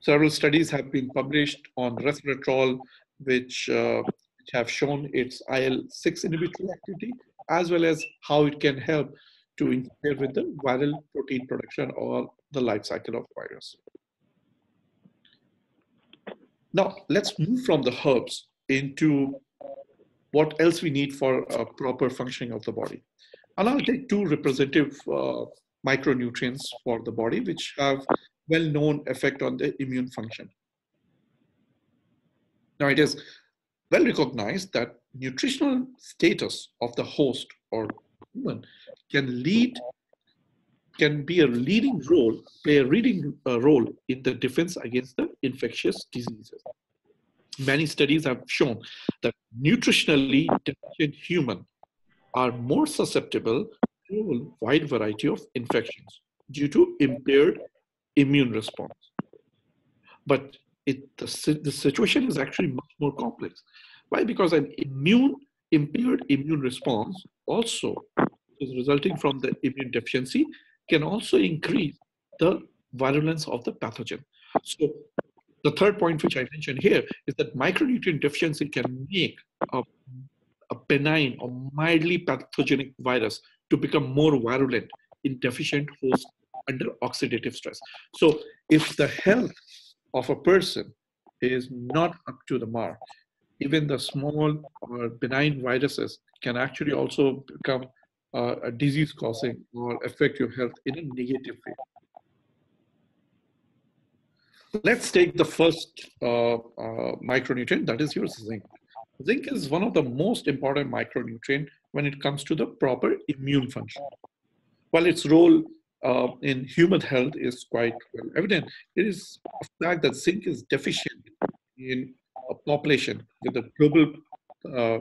Several studies have been published on resveratrol, which, uh, which have shown its IL-6 inhibitory activity, as well as how it can help to interfere with the viral protein production or the life cycle of virus. Now, let's move from the herbs into what else we need for a proper functioning of the body. And I'll take two representative uh, micronutrients for the body, which have well-known effect on the immune function. Now, it is well recognized that nutritional status of the host or human can lead can be a leading role, play a leading uh, role in the defense against the infectious diseases. Many studies have shown that nutritionally deficient humans are more susceptible to a wide variety of infections due to impaired immune response. But it, the, the situation is actually much more complex. Why? Because an immune impaired immune response also is resulting from the immune deficiency can also increase the virulence of the pathogen. So the third point which I mentioned here is that micronutrient deficiency can make a, a benign or mildly pathogenic virus to become more virulent in deficient host under oxidative stress. So if the health of a person is not up to the mark, even the small or benign viruses can actually also become uh, a disease causing or affect your health in a negative way. Let's take the first uh, uh, micronutrient, that is your zinc. Zinc is one of the most important micronutrient when it comes to the proper immune function. While its role uh, in human health is quite well evident. It is a fact that zinc is deficient in a population with a global uh,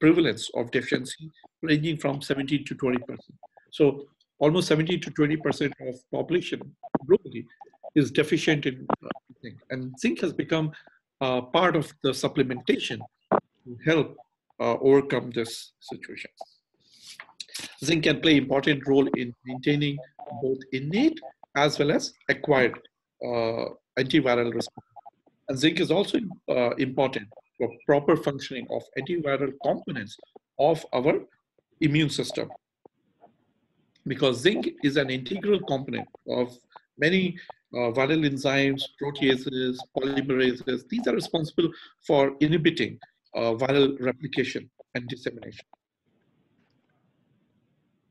prevalence of deficiency ranging from 17 to 20 percent. So almost 17 to 20 percent of population globally is deficient in uh, zinc, and zinc has become uh, part of the supplementation to help uh, overcome this situation. Zinc can play important role in maintaining both innate as well as acquired uh, antiviral response. And zinc is also uh, important for proper functioning of antiviral components of our immune system. Because zinc is an integral component of many uh, viral enzymes, proteases, polymerases. These are responsible for inhibiting viral replication and dissemination.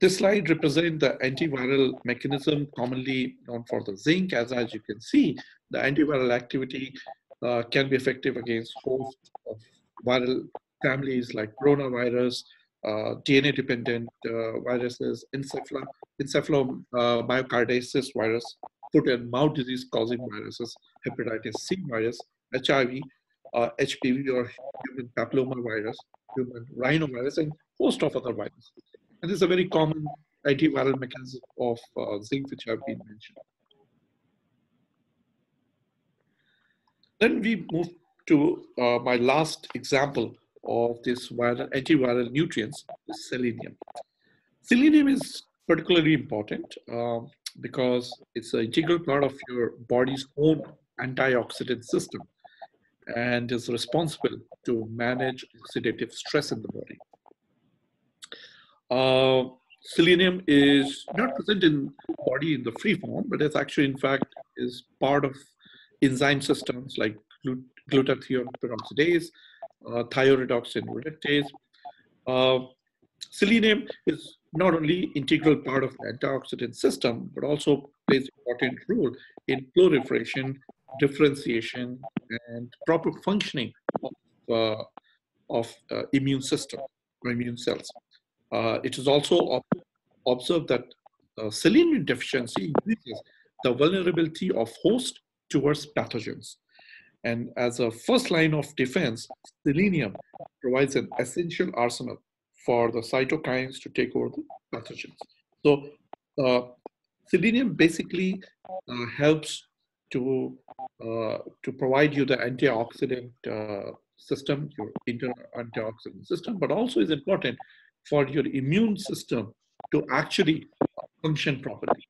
This slide represents the antiviral mechanism commonly known for the zinc. As, as you can see, the antiviral activity uh, can be effective against hosts of viral families like coronavirus, uh, DNA-dependent uh, viruses, encephalo, encephalomyocarditis uh, virus, foot and mouth disease-causing viruses, hepatitis C virus, HIV, HPV uh, or human papilloma virus, human rhinovirus, and host of other viruses. And this is a very common antiviral mechanism of uh, zinc, which have been mentioned. Then we move to uh, my last example of this viral, antiviral nutrients, selenium. Selenium is particularly important um, because it's an integral part of your body's own antioxidant system and is responsible to manage oxidative stress in the body. Uh, selenium is not present in body in the free form, but it's actually, in fact, is part of enzyme systems like glutathione peroxidase, uh, thioredoxin reductase. Uh, selenium is not only integral part of the antioxidant system, but also plays an important role in proliferation, differentiation, and proper functioning of, uh, of uh, immune system or immune cells. Uh, it is also observed that selenium deficiency increases the vulnerability of host towards pathogens. And as a first line of defense, selenium provides an essential arsenal for the cytokines to take over the pathogens. So uh, selenium basically uh, helps to, uh, to provide you the antioxidant uh, system, your internal antioxidant system, but also is important for your immune system to actually function properly.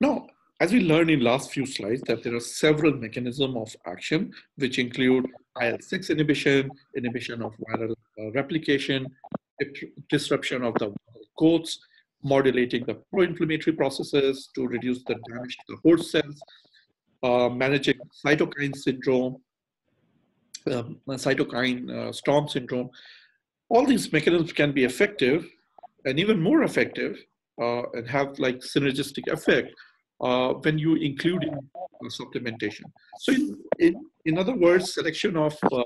Now, as we learned in last few slides that there are several mechanisms of action which include IL-6 inhibition, inhibition of viral uh, replication, disruption of the coats, modulating the pro-inflammatory processes to reduce the damage to the host cells, uh, managing cytokine syndrome, um, cytokine uh, storm syndrome. All these mechanisms can be effective and even more effective uh, and have like synergistic effect uh, when you include in uh, supplementation. So in, in, in other words, selection of uh,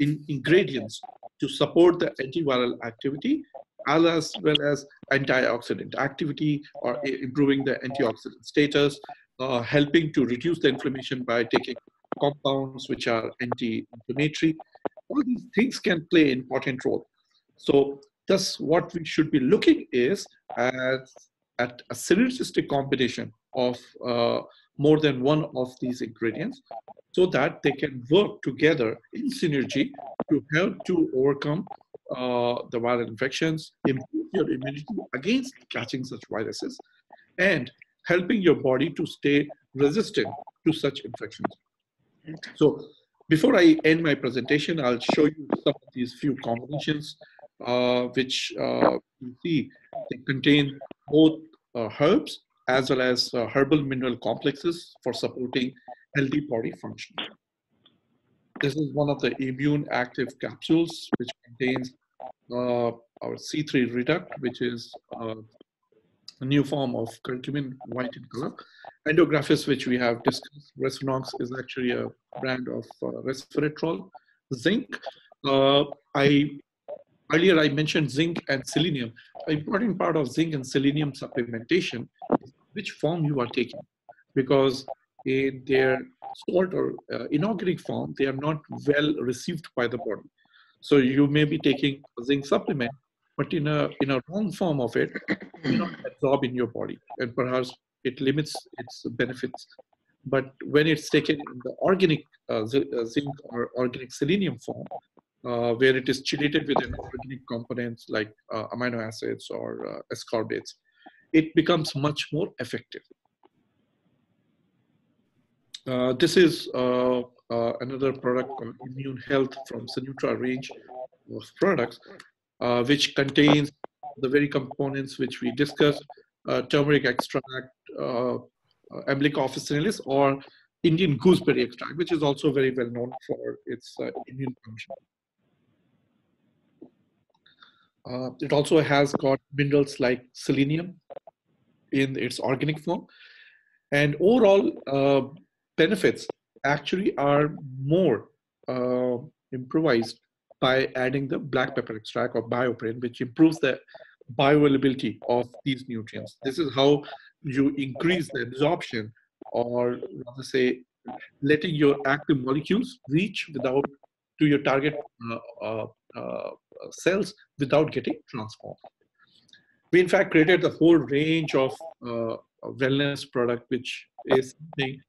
in ingredients to support the antiviral activity as well as antioxidant activity or improving the antioxidant status, uh, helping to reduce the inflammation by taking compounds which are anti-inflammatory. All these things can play an important role. So thus what we should be looking is at, at a synergistic combination of uh, more than one of these ingredients so that they can work together in synergy to help to overcome uh, the viral infections, improve your immunity against catching such viruses, and helping your body to stay resistant to such infections. So before I end my presentation, I'll show you some of these few combinations uh, which uh, you see they contain both uh, herbs as well as uh, herbal mineral complexes for supporting healthy body function. This is one of the immune active capsules which contains uh, our C3 reduct, which is uh, a new form of curcumin, white in color. Andrographis, which we have discussed, Resveratrol is actually a brand of uh, resveratrol. Zinc, uh, I earlier I mentioned zinc and selenium. An important part of zinc and selenium supplementation is which form you are taking, because in their salt or uh, inorganic form, they are not well received by the body. So you may be taking a zinc supplement, but in a in a wrong form of it, you not absorb in your body, and perhaps it limits its benefits. But when it's taken in the organic uh, uh zinc or organic selenium form, uh, where it is chelated with organic components like uh, amino acids or uh, ascorbates, it becomes much more effective. Uh, this is uh, uh, another product called Immune Health from Sanutra range of products, which contains the very components which we discussed, turmeric extract, uh, Emblica officinalis, or Indian gooseberry extract, which is also very well known for its uh, immune function. Uh, it also has got minerals like selenium in its organic form. And overall uh, benefits actually are more uh, improvised by adding the black pepper extract or BioPerine, which improves the bioavailability of these nutrients. This is how you increase the absorption or rather say letting your active molecules reach without to your target uh, uh, uh, cells without getting transformed. We in fact created the whole range of uh, wellness product, which is something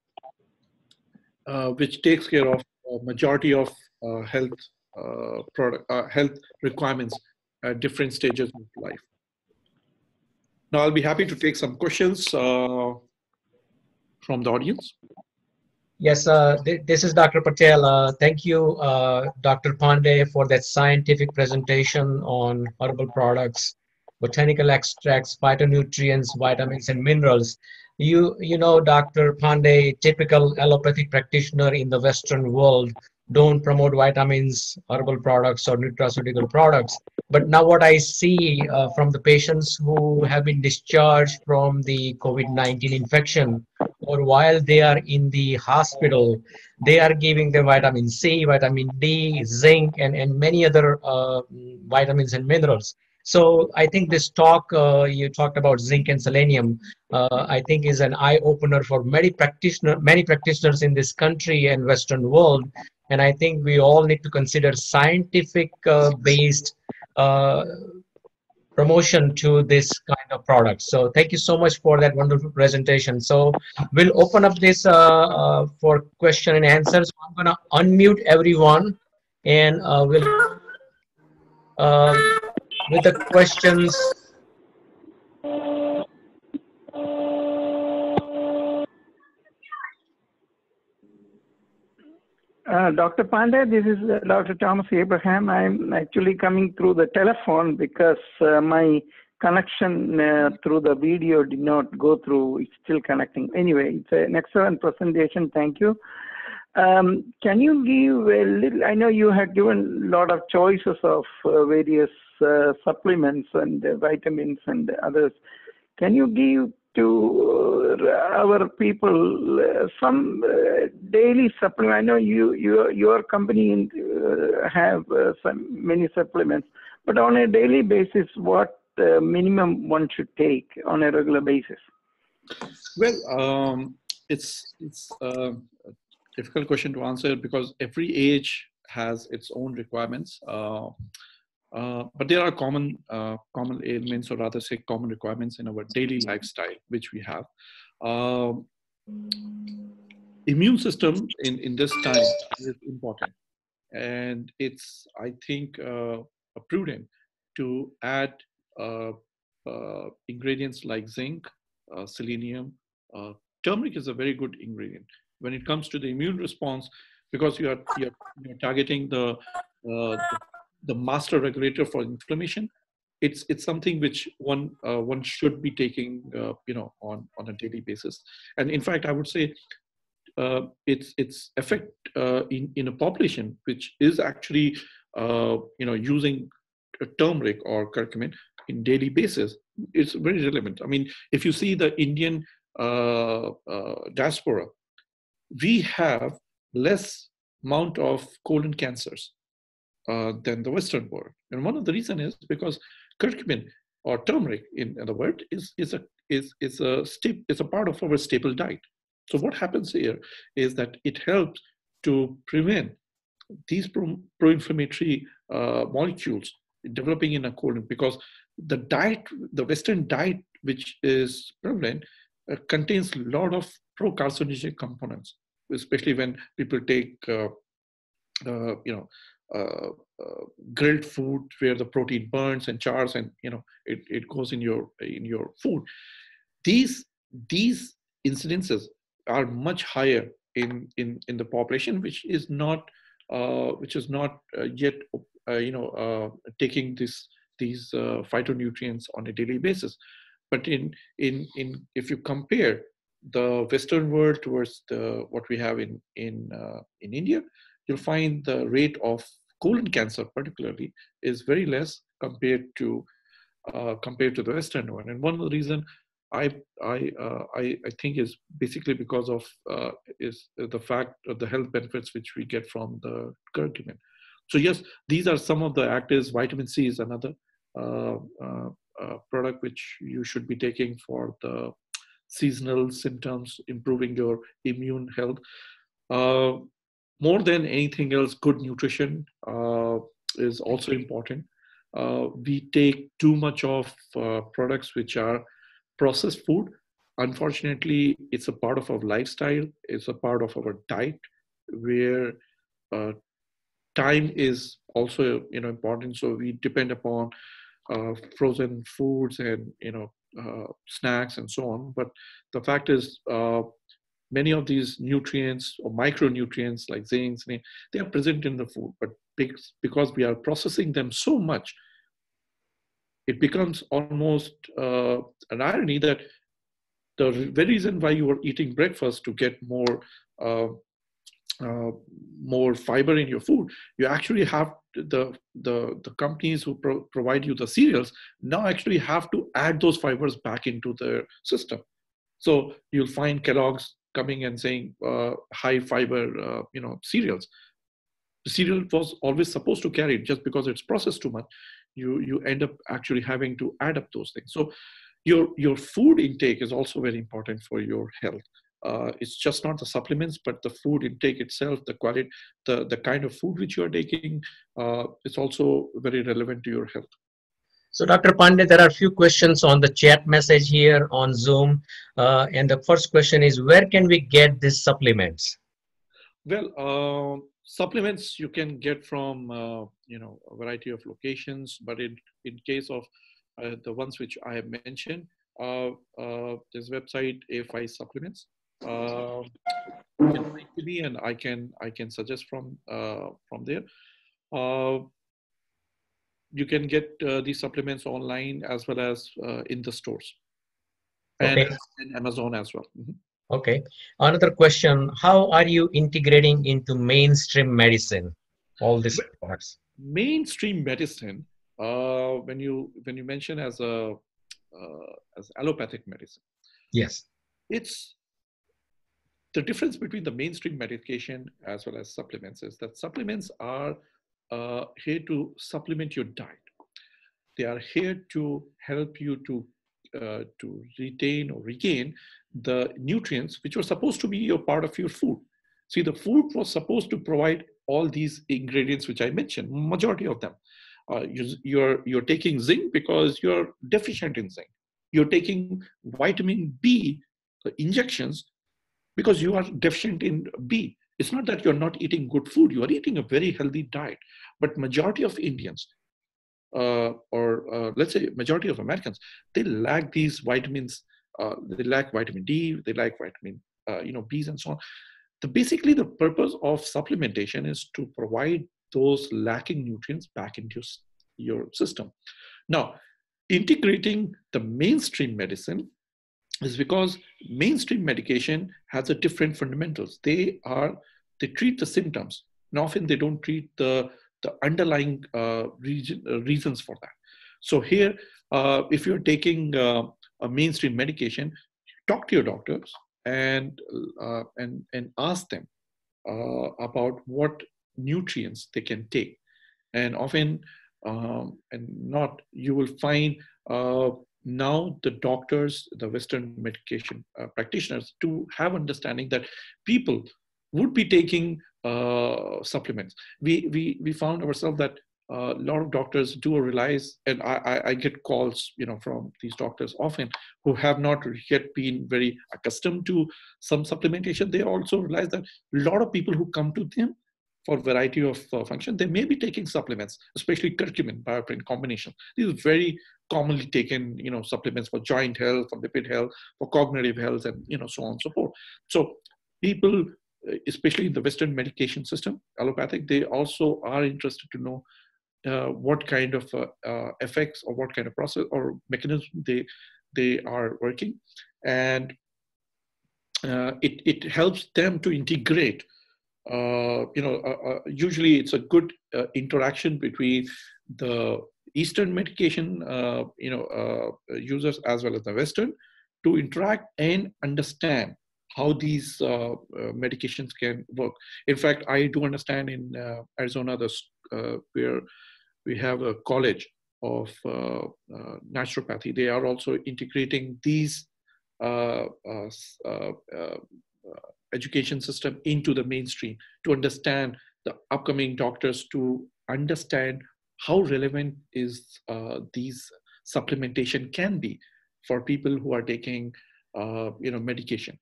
uh, which takes care of a majority of uh, health uh, product health requirements at different stages of life. Now I'll be happy to take some questions from the audience. Yes, uh, th this is Dr. Patel. Uh, thank you, uh, Dr. Pande, for that scientific presentation on herbal products, botanical extracts, phytonutrients, vitamins, and minerals. You, you know, Dr. Pande, typical allopathic practitioner in the Western world, don't promote vitamins, herbal products, or nutraceutical products. But now, what I see uh, from the patients who have been discharged from the COVID 19 infection, or while they are in the hospital, they are giving them vitamin C, vitamin D, zinc, and, and many other uh, vitamins and minerals. So I think this talk uh, you talked about zinc and selenium. Uh, I think is an eye opener for many practitioner, many practitioners in this country and Western world. And I think we all need to consider scientific uh, based uh, promotion to this kind of product. So thank you so much for that wonderful presentation. So we'll open up this uh, uh, for question and answers. I'm gonna unmute everyone and we'll with the questions. Uh, Dr. Pande, this is uh, Dr. Thomas Abraham. I'm actually coming through the telephone because uh, my connection uh, through the video did not go through. It's still connecting. Anyway, it's an excellent presentation. Thank you. Um, can you give a little? I know you had given a lot of choices of uh, various uh, supplements and uh, vitamins and others. Can you give to uh, our people uh, some uh, daily supplement? I know you, you your company have some many supplements, but on a daily basis, what minimum one should take on a regular basis? Well, um, it's it's difficult question to answer because every age has its own requirements. Uh, uh, but there are common uh, common ailments, or rather say common requirements in our daily lifestyle, which we have. Uh, immune system in, in this time is important. And it's, I think, uh, prudent to add uh, ingredients like zinc, selenium. turmeric is a very good ingredient. When it comes to the immune response, because you are, you're, you're targeting the, the the master regulator for inflammation it's it's something which one uh, one should be taking uh, you know on on a daily basis. And in fact i would say uh, its its effect uh, in in a population which is actually uh, you know using turmeric or curcumin in daily basis it's very relevant. I mean if you see the indian uh, diaspora we have less amount of colon cancers uh, than the Western world. And one of the reasons is because curcumin or turmeric, in other words, is, is, a, is, is, a step, is a part of our staple diet. So what happens here is that it helps to prevent these pro, pro-inflammatory uh, molecules developing in a colon because the diet, the Western diet, which is prevalent, uh, contains a lot of pro-carcinogenic components, especially when people take, uh, uh you know, uh, uh, grilled food where the protein burns and chars and you know it, it goes in your in your food. These these incidences are much higher in in in the population which is not uh, which is not uh, yet you know taking this these phytonutrients on a daily basis. But in in in if you compare the western world towards the what we have in in in india you'll find the rate of colon cancer particularly is very less compared to uh, compared to the western one and one of the reason I I, uh, I, I think is basically because of uh, is the fact of the health benefits which we get from the curcumin. So yes, these are some of the actives. Vitamin C is another uh, uh, uh, product which you should be taking for the seasonal symptoms, improving your immune health more than anything else, good nutrition uh, is also important. uh, we take too much of uh, products which are processed food. Unfortunately, it's a part of our lifestyle. It's a part of our diet, where uh, time is also you know important. So we depend upon uh, frozen foods and you know uh, snacks and so on. But the fact is, uh, many of these nutrients or micronutrients like zinc, they are present in the food, but because we are processing them so much, it becomes almost uh, an irony that the very reason why you are eating breakfast to get more uh, more fiber in your food, you actually have the the the companies who pro- provide you the cereals now actually have to add those fibers back into the system. So you'll find Kellogg's coming and saying uh, high fiber, uh, you know, cereals. The cereal was always supposed to carry it just because it's processed too much. You you end up actually having to add up those things. So your your food intake is also very important for your health uh, it's just not the supplements but the food intake itself the quality the, the kind of food which you are taking uh, is also very relevant to your health. So dr Pande there are a few questions on the chat message here on zoom. Uh, and the first question is where can we get these supplements? Well uh, supplements you can get from uh, you know a variety of locations but in in case of uh, the ones which i have mentioned uh, uh, this website AFI supplements uh, to me and I can I can suggest from uh, from there. Uh, you can get uh, these supplements online as well as uh, in the stores and, okay. and Amazon as well. Mm-hmm. Okay. Another question: How are you integrating into mainstream medicine all these parts? Mainstream medicine, uh, when you when you mention as a uh, as allopathic medicine, yes, it's the difference between the mainstream medication as well as supplements is that supplements are uh, here to supplement your diet. They are here to help you to uh, to retain or regain the nutrients which were supposed to be your part of your food. See, the food was supposed to provide all these ingredients which I mentioned, majority of them. Uh, you, you're you're taking zinc because you're deficient in zinc. You're taking vitamin B injections because you are deficient in B. It's not that you're not eating good food, you are eating a very healthy diet. But majority of Indians, uh, or uh, let's say majority of Americans, they lack these vitamins. Uh, they lack vitamin D, they lack vitamin, uh, you know, Bs and so on. The, basically, the purpose of supplementation is to provide those lacking nutrients back into your system. Now, integrating the mainstream medicine is because mainstream medication has a different fundamentals. They are they treat the symptoms, and often they don't treat the the underlying uh, region, uh, reasons for that. So here, uh, if you're taking uh, a mainstream medication, talk to your doctors and uh, and and ask them uh, about what nutrients they can take, and often um, and not you will find now the doctors, the Western medication uh, practitioners, to have understanding that people would be taking uh, supplements. We, we, we found ourselves that uh, a lot of doctors do realize, and I, I, I, get calls, you know, from these doctors often who have not yet been very accustomed to some supplementation. They also realize that a lot of people who come to them for variety of uh, function, they may be taking supplements, especially curcumin, BioPerine combination. These are very commonly taken, you know, supplements for joint health, for lipid health, for cognitive health, and you know, so on and so forth. So people, uh, especially in the Western medication system, allopathic, they also are interested to know uh, what kind of uh, uh, effects or what kind of process or mechanism they they are working, and uh, it it helps them to integrate Uh, you know, uh, uh, usually it's a good uh, interaction between the Eastern medication, uh, you know, uh, users as well as the Western to interact and understand how these uh, uh, medications can work. In fact, I do understand in Arizona, the, where we have a college of naturopathy, they are also integrating these education system into the mainstream to understand the upcoming doctors to understand how relevant is uh, these supplementation can be for people who are taking uh, you know medication.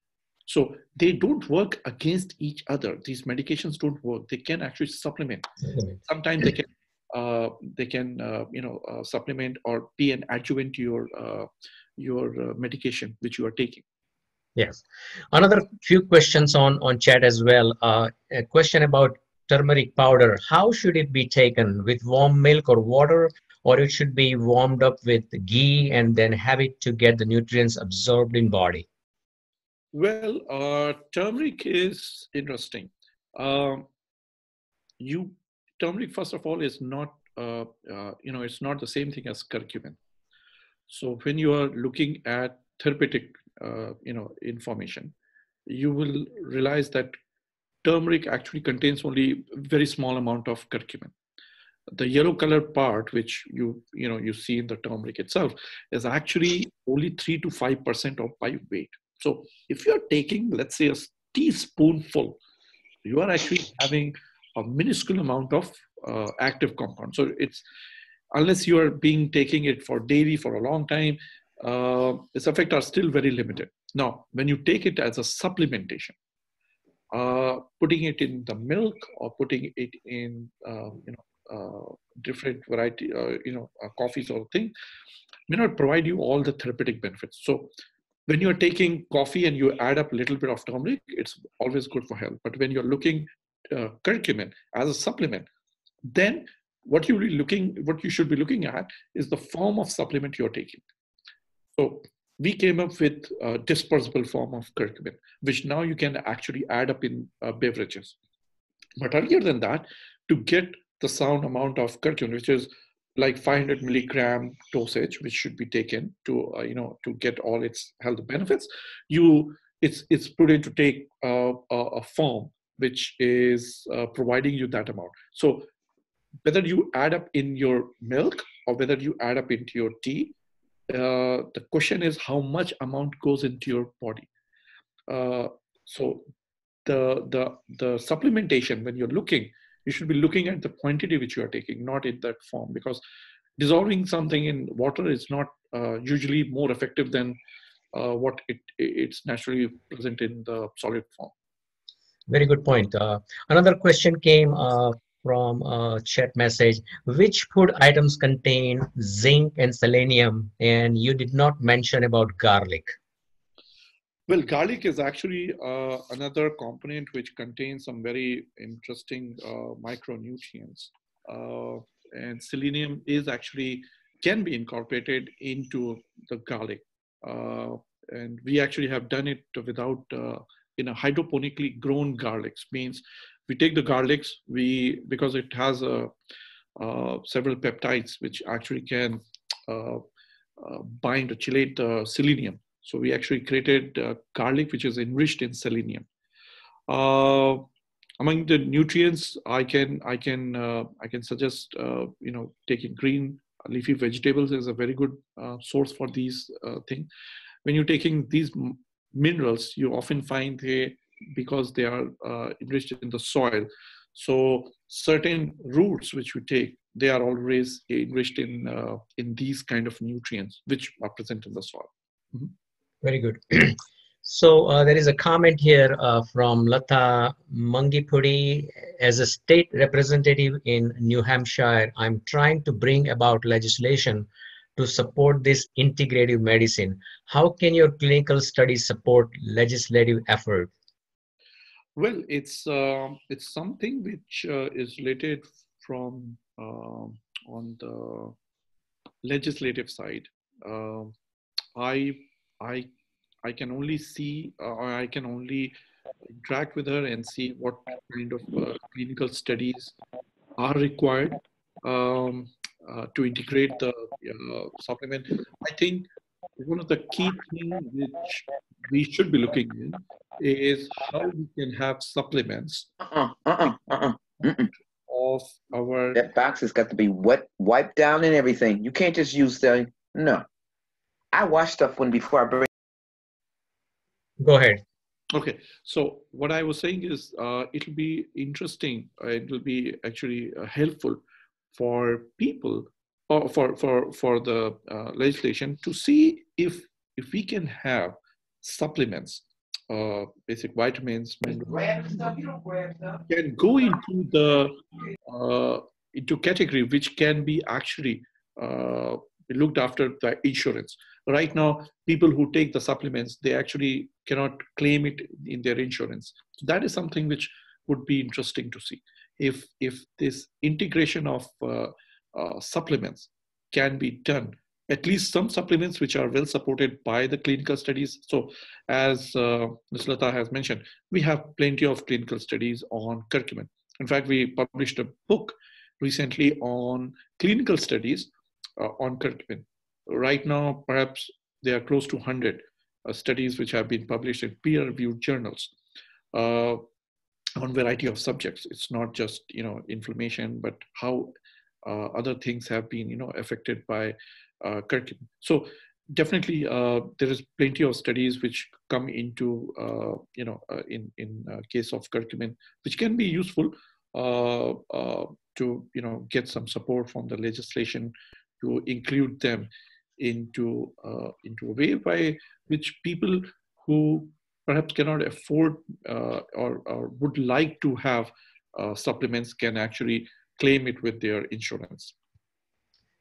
So they don't work against each other. These medications don't work. They can actually supplement. Sometimes they can uh, they can uh, you know uh, supplement or be an adjuvant to your uh, your uh, medication which you are taking yes. Another few questions on on chat as well. Uh, a question about turmeric powder. How should it be taken? With warm milk or water? Or it should be warmed up with ghee and then have it to get the nutrients absorbed in body? Well uh, turmeric is interesting. Um, you turmeric first of all is not uh, uh, you know it's not the same thing as curcumin. So when you are looking at therapeutic uh, you know information you will realize that turmeric actually contains only very small amount of curcumin. The yellow colored part which you you know you see in the turmeric itself is actually only 3 to 5 percent of by weight. So if you're taking let's say a teaspoonful you are actually having a minuscule amount of uh, active compound. So it's unless you are being taking it for daily for a long time uh, its effects are still very limited now when you take it as a supplementation uh, putting it in the milk or putting it in uh, you know uh, different variety, uh, you know, uh, coffees or thing, may not provide you all the therapeutic benefits. So when you're taking coffee and you add up a little bit of turmeric, it's always good for health. But when you're looking curcumin as a supplement, then what you looking, what you should be looking at is the form of supplement you're taking. So we came up with a dispersible form of curcumin, which now you can actually add up in uh, beverages. But earlier than that, to get the sound amount of curcumin, which is like 500 milligram dosage, which should be taken to uh, you know to get all its health benefits. You it's it's put in to take uh, a, form which is uh, providing you that amount. So whether you add up in your milk or whether you add up into your tea, uh, the question is how much amount goes into your body. Uh, so the the the supplementation when you're looking you should be looking at the quantity which you are taking, not in that form, because dissolving something in water is not uh, usually more effective than uh, what it, it's naturally present in the solid form. Very good point. Uh, another question came uh, from a chat message. Which food items contain zinc and selenium? And you did not mention about garlic. Well, garlic is actually uh, another component which contains some very interesting uh, micronutrients. Uh, and selenium is actually can be incorporated into the garlic. Uh, and we actually have done it without uh, in a hydroponically grown garlics means we take the garlics we because it has a uh, several peptides which actually can bind or chelate selenium so we actually created uh, garlic, which is enriched in selenium. Uh, among the nutrients, I can I can uh, I can suggest uh, you know taking green leafy vegetables is a very good uh, source for these uh, things. When you're taking these minerals, you often find they because they are enriched in the soil. So certain roots which we take, they are always enriched in in these kind of nutrients which are present in the soil. Mm-hmm. Very good. so uh, there is a comment here uh, from Latha Mangipudi. As a state representative in New Hampshire, I'm trying to bring about legislation to support this integrative medicine. How can your clinical studies support legislative effort? Well, it's uh, it's something which uh, is related from uh, on the legislative side. Uh, I I I can only see uh, or I can only interact with her and see what kind of uh, clinical studies are required um, uh, to integrate the supplement. I think one of the key things which we should be looking in is how we can have supplements uh-uh, uh-uh, uh-uh. of our. That box has got to be wet, wiped down, and everything. You can't just use the no. I wash stuff when before I bring. Go ahead. Okay, so what I was saying is uh, it'll be interesting. Uh, it will be actually uh, helpful for people or for for for the uh, legislation to see if if we can have supplements, uh, basic vitamins, minerals, can go into the uh, into category which can be actually uh, looked after by insurance. Right now, people who take the supplements, they actually cannot claim it in their insurance. So that is something which would be interesting to see. If if this integration of uh, supplements can be done, at least some supplements which are well supported by the clinical studies. So, as uh, Ms. Latha has mentioned, we have plenty of clinical studies on curcumin. In fact, we published a book recently on clinical studies uh, on curcumin. Right now, perhaps there are close to 100 uh, studies which have been published in peer-reviewed journals uh, on variety of subjects. It's not just you know inflammation, but how other things have been you know affected by uh, curcumin. So definitely uh, there is plenty of studies which come into you know in in case of curcumin, which can be useful to you know get some support from the legislation to include them into uh, into a way by which people who perhaps cannot afford uh, or, or, would like to have uh, supplements can actually claim it with their insurance.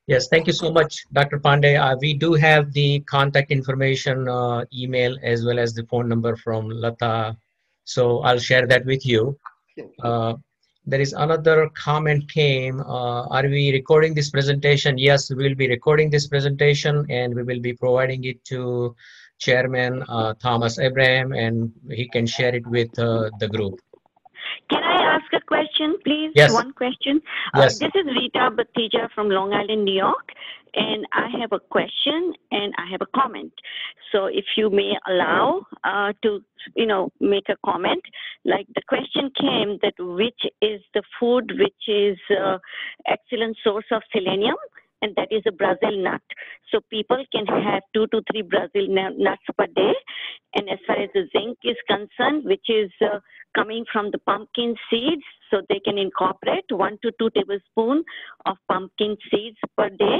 Yes, thank you so much, Dr. Pande. Uh, we do have the contact information, uh, email, as well as the phone number from Latha. So I'll share that with you. Uh, there is another comment came uh, are we recording this presentation yes we will be recording this presentation and we will be providing it to chairman uh, thomas abraham and he can share it with uh, the group can i ask a question please yes one question uh, this is rita batija from long island new york and I have a question and I have a comment. So if you may allow uh, to, you know, make a comment, like the question came that which is the food which is uh, excellent source of selenium and that is a Brazil nut. So people can have two to three Brazil nuts per day. And as far as the zinc is concerned, which is uh, coming from the pumpkin seeds, so they can incorporate one to two tablespoons of pumpkin seeds per day.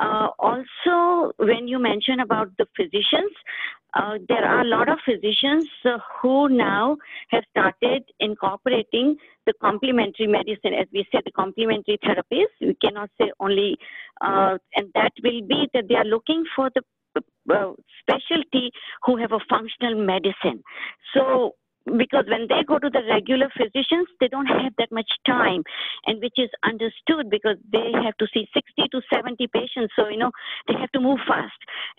Uh, also, when you mention about the physicians, uh, there are a lot of physicians uh, who now have started incorporating the complementary medicine, as we say, the complementary therapies. We cannot say only, uh, and that will be that they are looking for the uh, specialty who have a functional medicine. So because when they go to the regular physicians, they don't have that much time, and which is understood because they have to see 60 to 70 patients. So, you know, they have to move fast,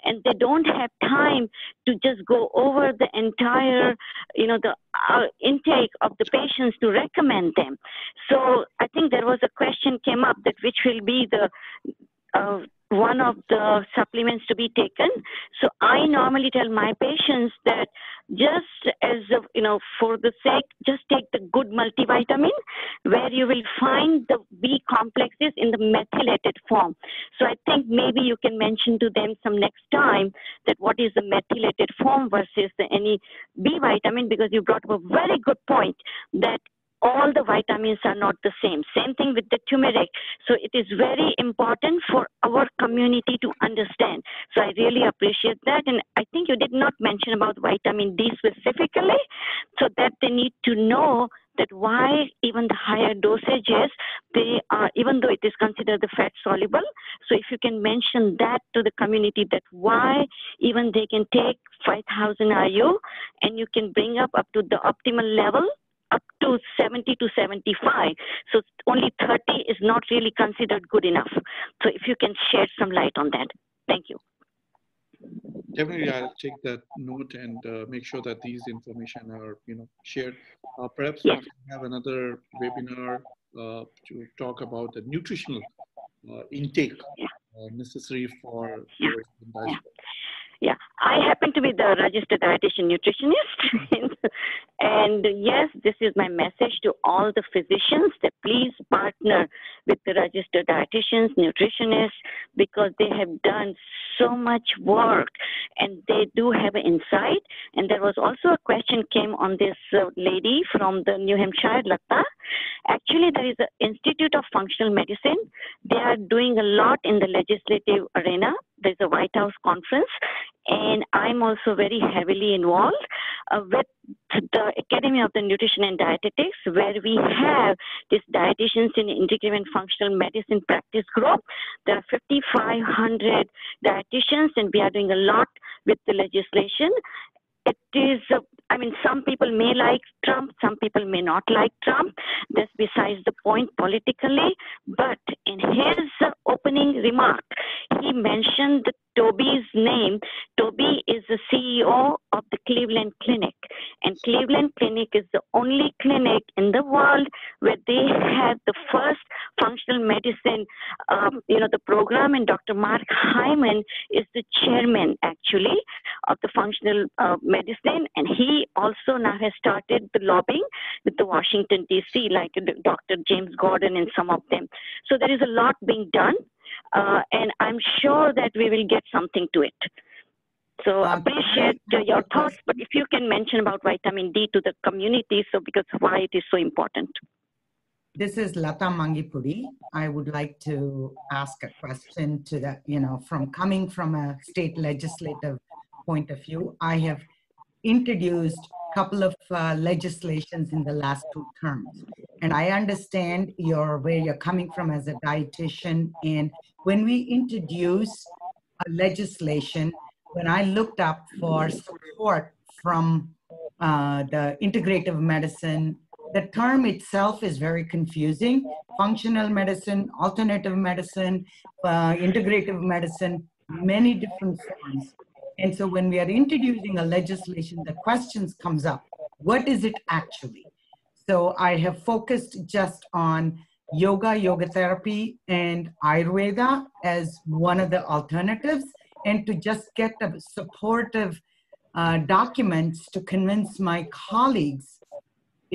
and they don't have time to just go over the entire, you know, the uh, intake of the patients to recommend them. So, I think there was a question came up that which will be the uh, one of the supplements to be taken. So I normally tell my patients that just as you know, for the sake, just take the good multivitamin, where you will find the B complexes in the methylated form. So I think maybe you can mention to them some next time that what is the methylated form versus the any B vitamin, because you brought up a very good point that all the vitamins are not the same. Same thing with the turmeric. So it is very important for our community to understand. So I really appreciate that. And I think you did not mention about vitamin D specifically, so that they need to know that why even the higher dosages they are even though it is considered the fat soluble so if you can mention that to the community that why even they can take 5000 IU and you can bring up up to the optimal level up to 70 to 75. So only 30 is not really considered good enough. So if you can shed some light on that. Thank you. Definitely, I'll take that note and uh, make sure that these information are, you know, shared. Uh, perhaps yes. we can have another webinar uh, to talk about the nutritional uh, intake yeah. Uh, necessary for yeah. yeah. Yeah, I happen to be the registered dietitian nutritionist. and yes, this is my message to all the physicians that please partner with the registered dietitians, nutritionists, because they have done so much work and they do have an insight. And there was also a question came on this uh, lady from the New Hampshire, Latha. Actually, there is an Institute of Functional Medicine. They are doing a lot in the legislative arena. There's a White House conference, and I'm also very heavily involved uh, with the Academy of the Nutrition and Dietetics, where we have this dietitians in integrative and functional medicine practice group. There are 5,500 dietitians, and we are doing a lot with the legislation. It is uh, I mean, some people may like Trump, some people may not like Trump. That's besides the point politically. But in his opening remark, he mentioned Toby's name. Toby is the CEO of the Cleveland Clinic. And Cleveland Clinic is the only clinic in the world where they have the first functional medicine, um, you know, the program. And Dr. Mark Hyman is the chairman, actually, of the functional uh, medicine. And he also now has started the lobbying with the Washington, D.C., like Dr. James Gordon and some of them. So there is a lot being done uh, and I'm sure that we will get something to it. So uh, appreciate uh, your thoughts, but if you can mention about vitamin D to the community, so because why it is so important. This is Latha Mangipudi. I would like to ask a question to the, you know, from coming from a state legislative point of view, I have introduced a couple of uh, legislations in the last two terms. And I understand your where you're coming from as a dietitian. And when we introduce a legislation, when I looked up for support from uh, the integrative medicine, the term itself is very confusing. Functional medicine, alternative medicine, uh, integrative medicine, many different forms. And so when we are introducing a legislation, the questions comes up. What is it actually? So I have focused just on yoga, yoga therapy, and Ayurveda as one of the alternatives, and to just get the supportive uh, documents to convince my colleagues.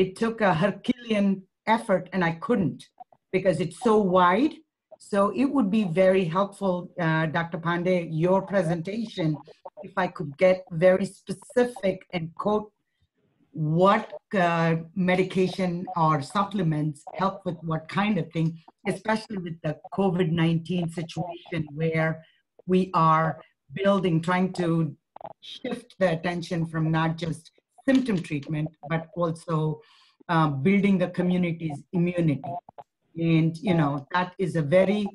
It took a Herculean effort, and I couldn't because it's so wide. So it would be very helpful, uh, Dr. Pande, your presentation, if I could get very specific and quote what uh, medication or supplements help with what kind of thing, especially with the COVID 19 situation where we are building, trying to shift the attention from not just symptom treatment, but also uh, building the community's immunity. And, you know, that is a very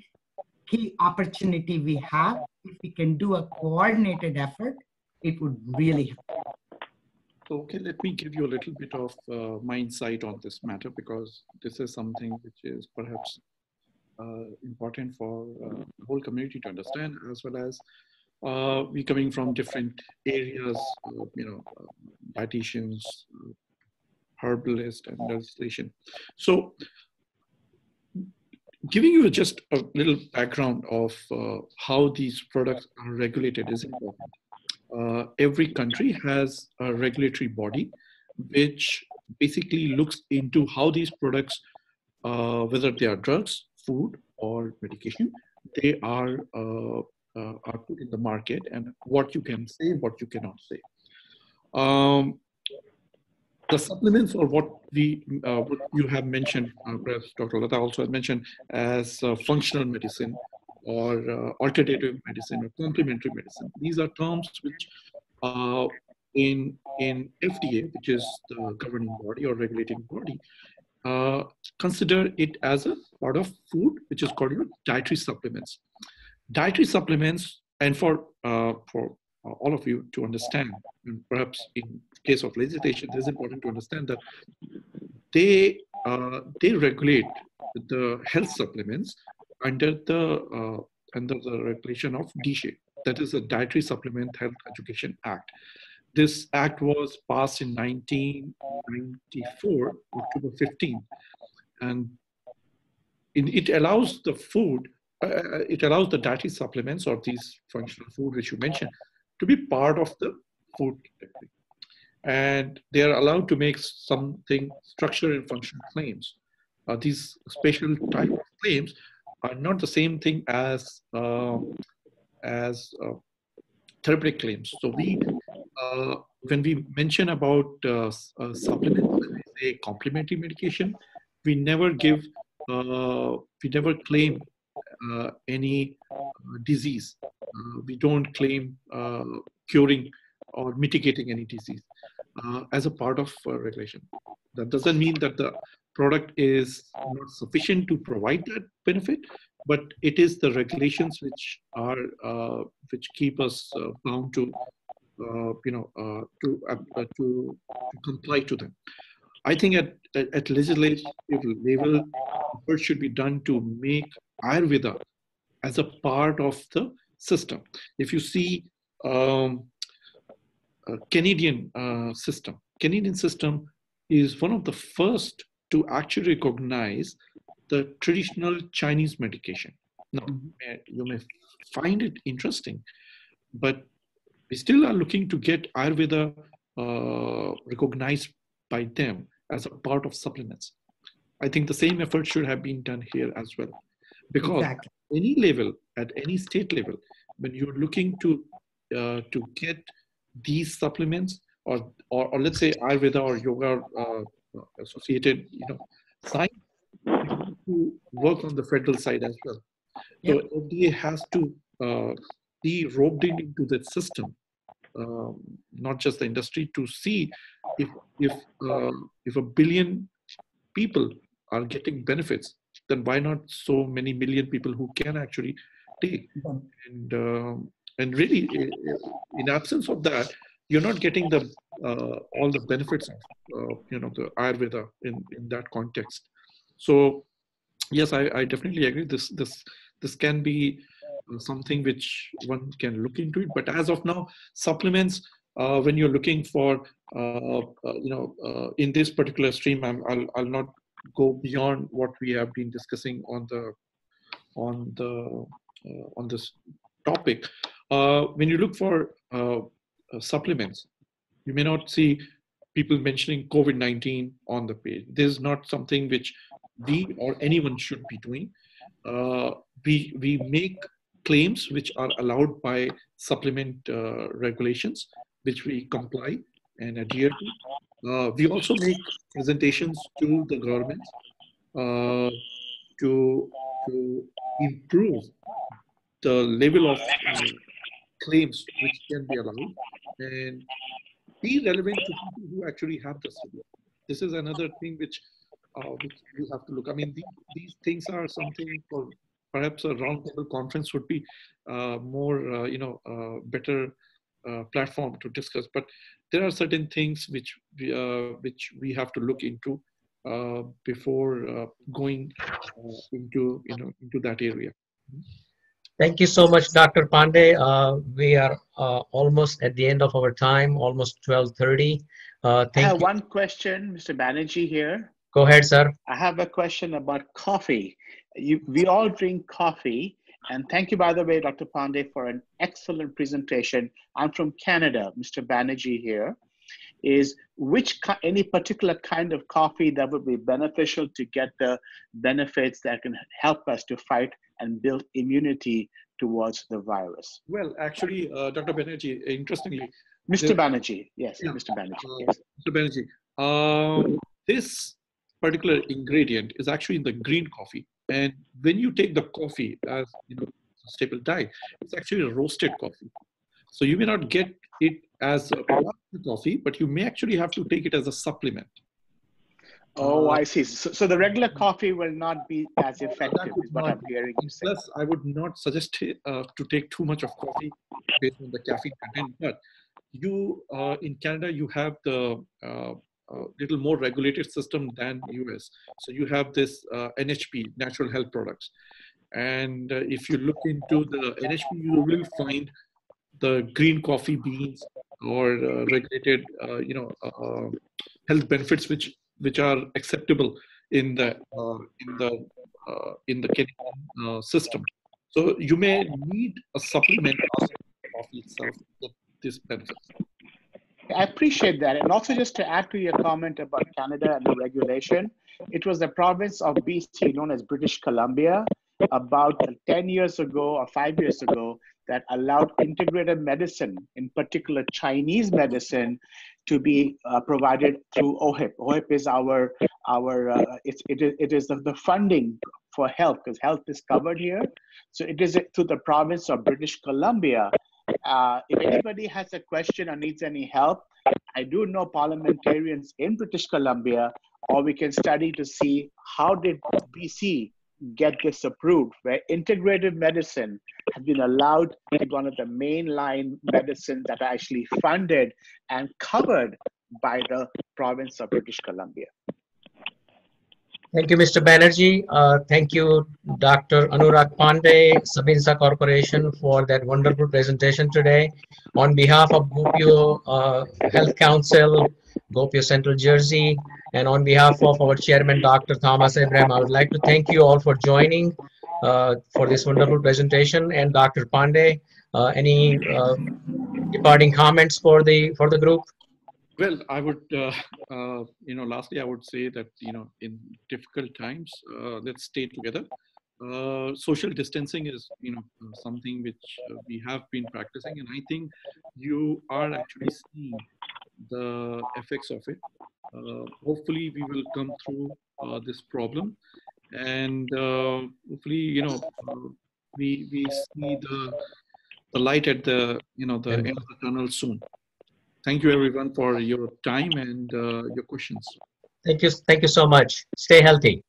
key opportunity we have. If we can do a coordinated effort, it would really help. Okay, let me give you a little bit of uh, my insight on this matter because this is something which is perhaps uh, important for uh, the whole community to understand, as well as uh, we coming from different areas, uh, you know, uh, dietitians, herbalists, and legislation. So, giving you just a little background of how these products are regulated is important uh, every country has a regulatory body which basically looks into how these products, uh, whether they are drugs, food, or medication, they are uh, uh are put in the market and what you can say, what you cannot say. Um, the supplements or what we uh, what you have mentioned, uh, Dr. Latha also had mentioned as functional medicine or uh, alternative medicine or complementary medicine. These are terms which uh, in, in FDA, which is the governing body or regulating body, uh, consider it as a part of food, which is called dietary supplements. Dietary supplements, and for, uh, for uh, all of you to understand, and perhaps in case of legislation, it is important to understand that they, uh, they regulate the health supplements under the uh, under the regulation of DSHEA, that is the Dietary Supplement Health Education Act. This act was passed in 1994, October 15, and it allows the food, uh, uh, it allows the dietary supplements or these functional food which you mentioned to be part of the food and they are allowed to make something structural and functional claims. Uh, these special type of claims are not the same thing as uh, as uh, therapeutic claims. So we, uh, when we mention about supplements, say complementary medication, we never give, we never claim any disease. we don't claim curing or mitigating any disease as a part of regulation. That doesn't mean that the product is not sufficient to provide that benefit, but it is the regulations which are uh, which keep us uh, bound to uh, you know uh, to, uh, uh, to, to comply to them. I think at at legislative level, effort should be done to make Ayurveda as a part of the system. If you see um, Canadian system, Canadian system is one of the first to actually recognize the traditional Chinese medication. Now, mm-hmm. you may find it interesting, but we still are looking to get Ayurveda uh, recognized by them as a part of supplements. I think the same effort should have been done here as well. Because exactly. any level, at any state level, when you're looking to uh, to get these supplements, or, or, or let's say Ayurveda or yoga uh, associated, you know, science to work on the federal side as well. So FDA has to uh, be roped in into that system, not just the industry, to see if if uh, if a billion people are getting benefits, then why not so many million people who can actually take? And uh, and really, in absence of that, you're not getting the uh, all the benefits of uh, you know the Ayurveda in in that context. So yes, I, I definitely agree. This this this can be something which one can look into it. But as of now, supplements. Uh, when you're looking for, uh, uh, you know, uh, in this particular stream, i will I'll not go beyond what we have been discussing on the, on the, uh, on this topic. Uh, when you look for supplements, you may not see people mentioning COVID-19 on the page. This is not something which we or anyone should be doing. Uh, we, we make claims which are allowed by supplement uh, regulations, which we comply and adhere to. Uh, we also make presentations to the government uh, to, to improve the level of uh, claims which can be allowed and be relevant to people who actually have the this. This is another thing which uh, which you have to look. I mean, these, these things are something for perhaps a roundtable conference would be uh, more, uh, you know, uh, better uh, platform to discuss. But there are certain things which we, uh, which we have to look into before going into, you know, into that area. Thank you so much, Dr. Pande. Uh, we are uh, almost at the end of our time, almost 12.30. Uh, I have you. one question, Mr. Banerjee here. Go ahead, sir. I have a question about coffee. You, we all drink coffee. And thank you, by the way, Dr. Pande, for an excellent presentation. I'm from Canada, Mr. Banerjee here. Is which any particular kind of coffee that would be beneficial to get the benefits that can help us to fight and build immunity towards the virus? Well, actually, uh, Dr. Banerjee, interestingly, Mr. The, Banerjee, yes, yeah, Mr. Banerjee. Uh, yes. Mr. Banerjee, um, this particular ingredient is actually in the green coffee. And when you take the coffee as you know staple diet, it's actually a roasted coffee. So you may not get it as a coffee, but you may actually have to take it as a supplement. Oh, I see. So, so the regular coffee will not be as effective, is what I'm hearing you say. Plus, I would not suggest uh, to take too much of coffee based on the caffeine content. But you, uh, in Canada, you have the uh, a little more regulated system than US. So you have this uh, NHP, natural health products. And uh, if you look into the NHP, you will find the green coffee beans or uh, regulated, uh, you know, uh, health benefits which which are acceptable in the in the in the Canadian system. So you may need a supplement of coffee itself with. I appreciate that. And also, just to add to your comment about Canada and the regulation, it was the province of BC, known as British Columbia, about 10 years ago or five years ago, that allowed integrated medicine, in particular Chinese medicine, to be uh, provided through OHIP. OHIP is our, our uh, it's, it is, it is the funding for health, because health is covered here. So it is through the province of British Columbia uh, if anybody has a question or needs any help, I do know parliamentarians in British Columbia, or we can study to see how did BC get this approved, where integrative medicine has been allowed to be one of the mainline medicines that are actually funded and covered by the province of British Columbia. Thank you, Mr. Banerjee. Uh, thank you, Dr. Anurag Pande, Sabinsa Corporation for that wonderful presentation today. On behalf of GOPIO uh, Health Council, GOPIO Central Jersey, and on behalf of our chairman, Dr. Thomas Abraham, I would like to thank you all for joining uh, for this wonderful presentation. And Dr. Pande, uh, any uh, departing comments for the for the group? Well, I would, uh, uh, you know, lastly, I would say that, you know, in difficult times, uh, let's stay together. Uh, social distancing is, you know, uh, something which uh, we have been practicing, and I think you are actually seeing the effects of it. hopefully, we will come through this problem, and hopefully, you know, we we see the the light at the, you know, the end of the tunnel soon thank you everyone for your time and uh, your questions. Thank you. Thank you so much. Stay healthy.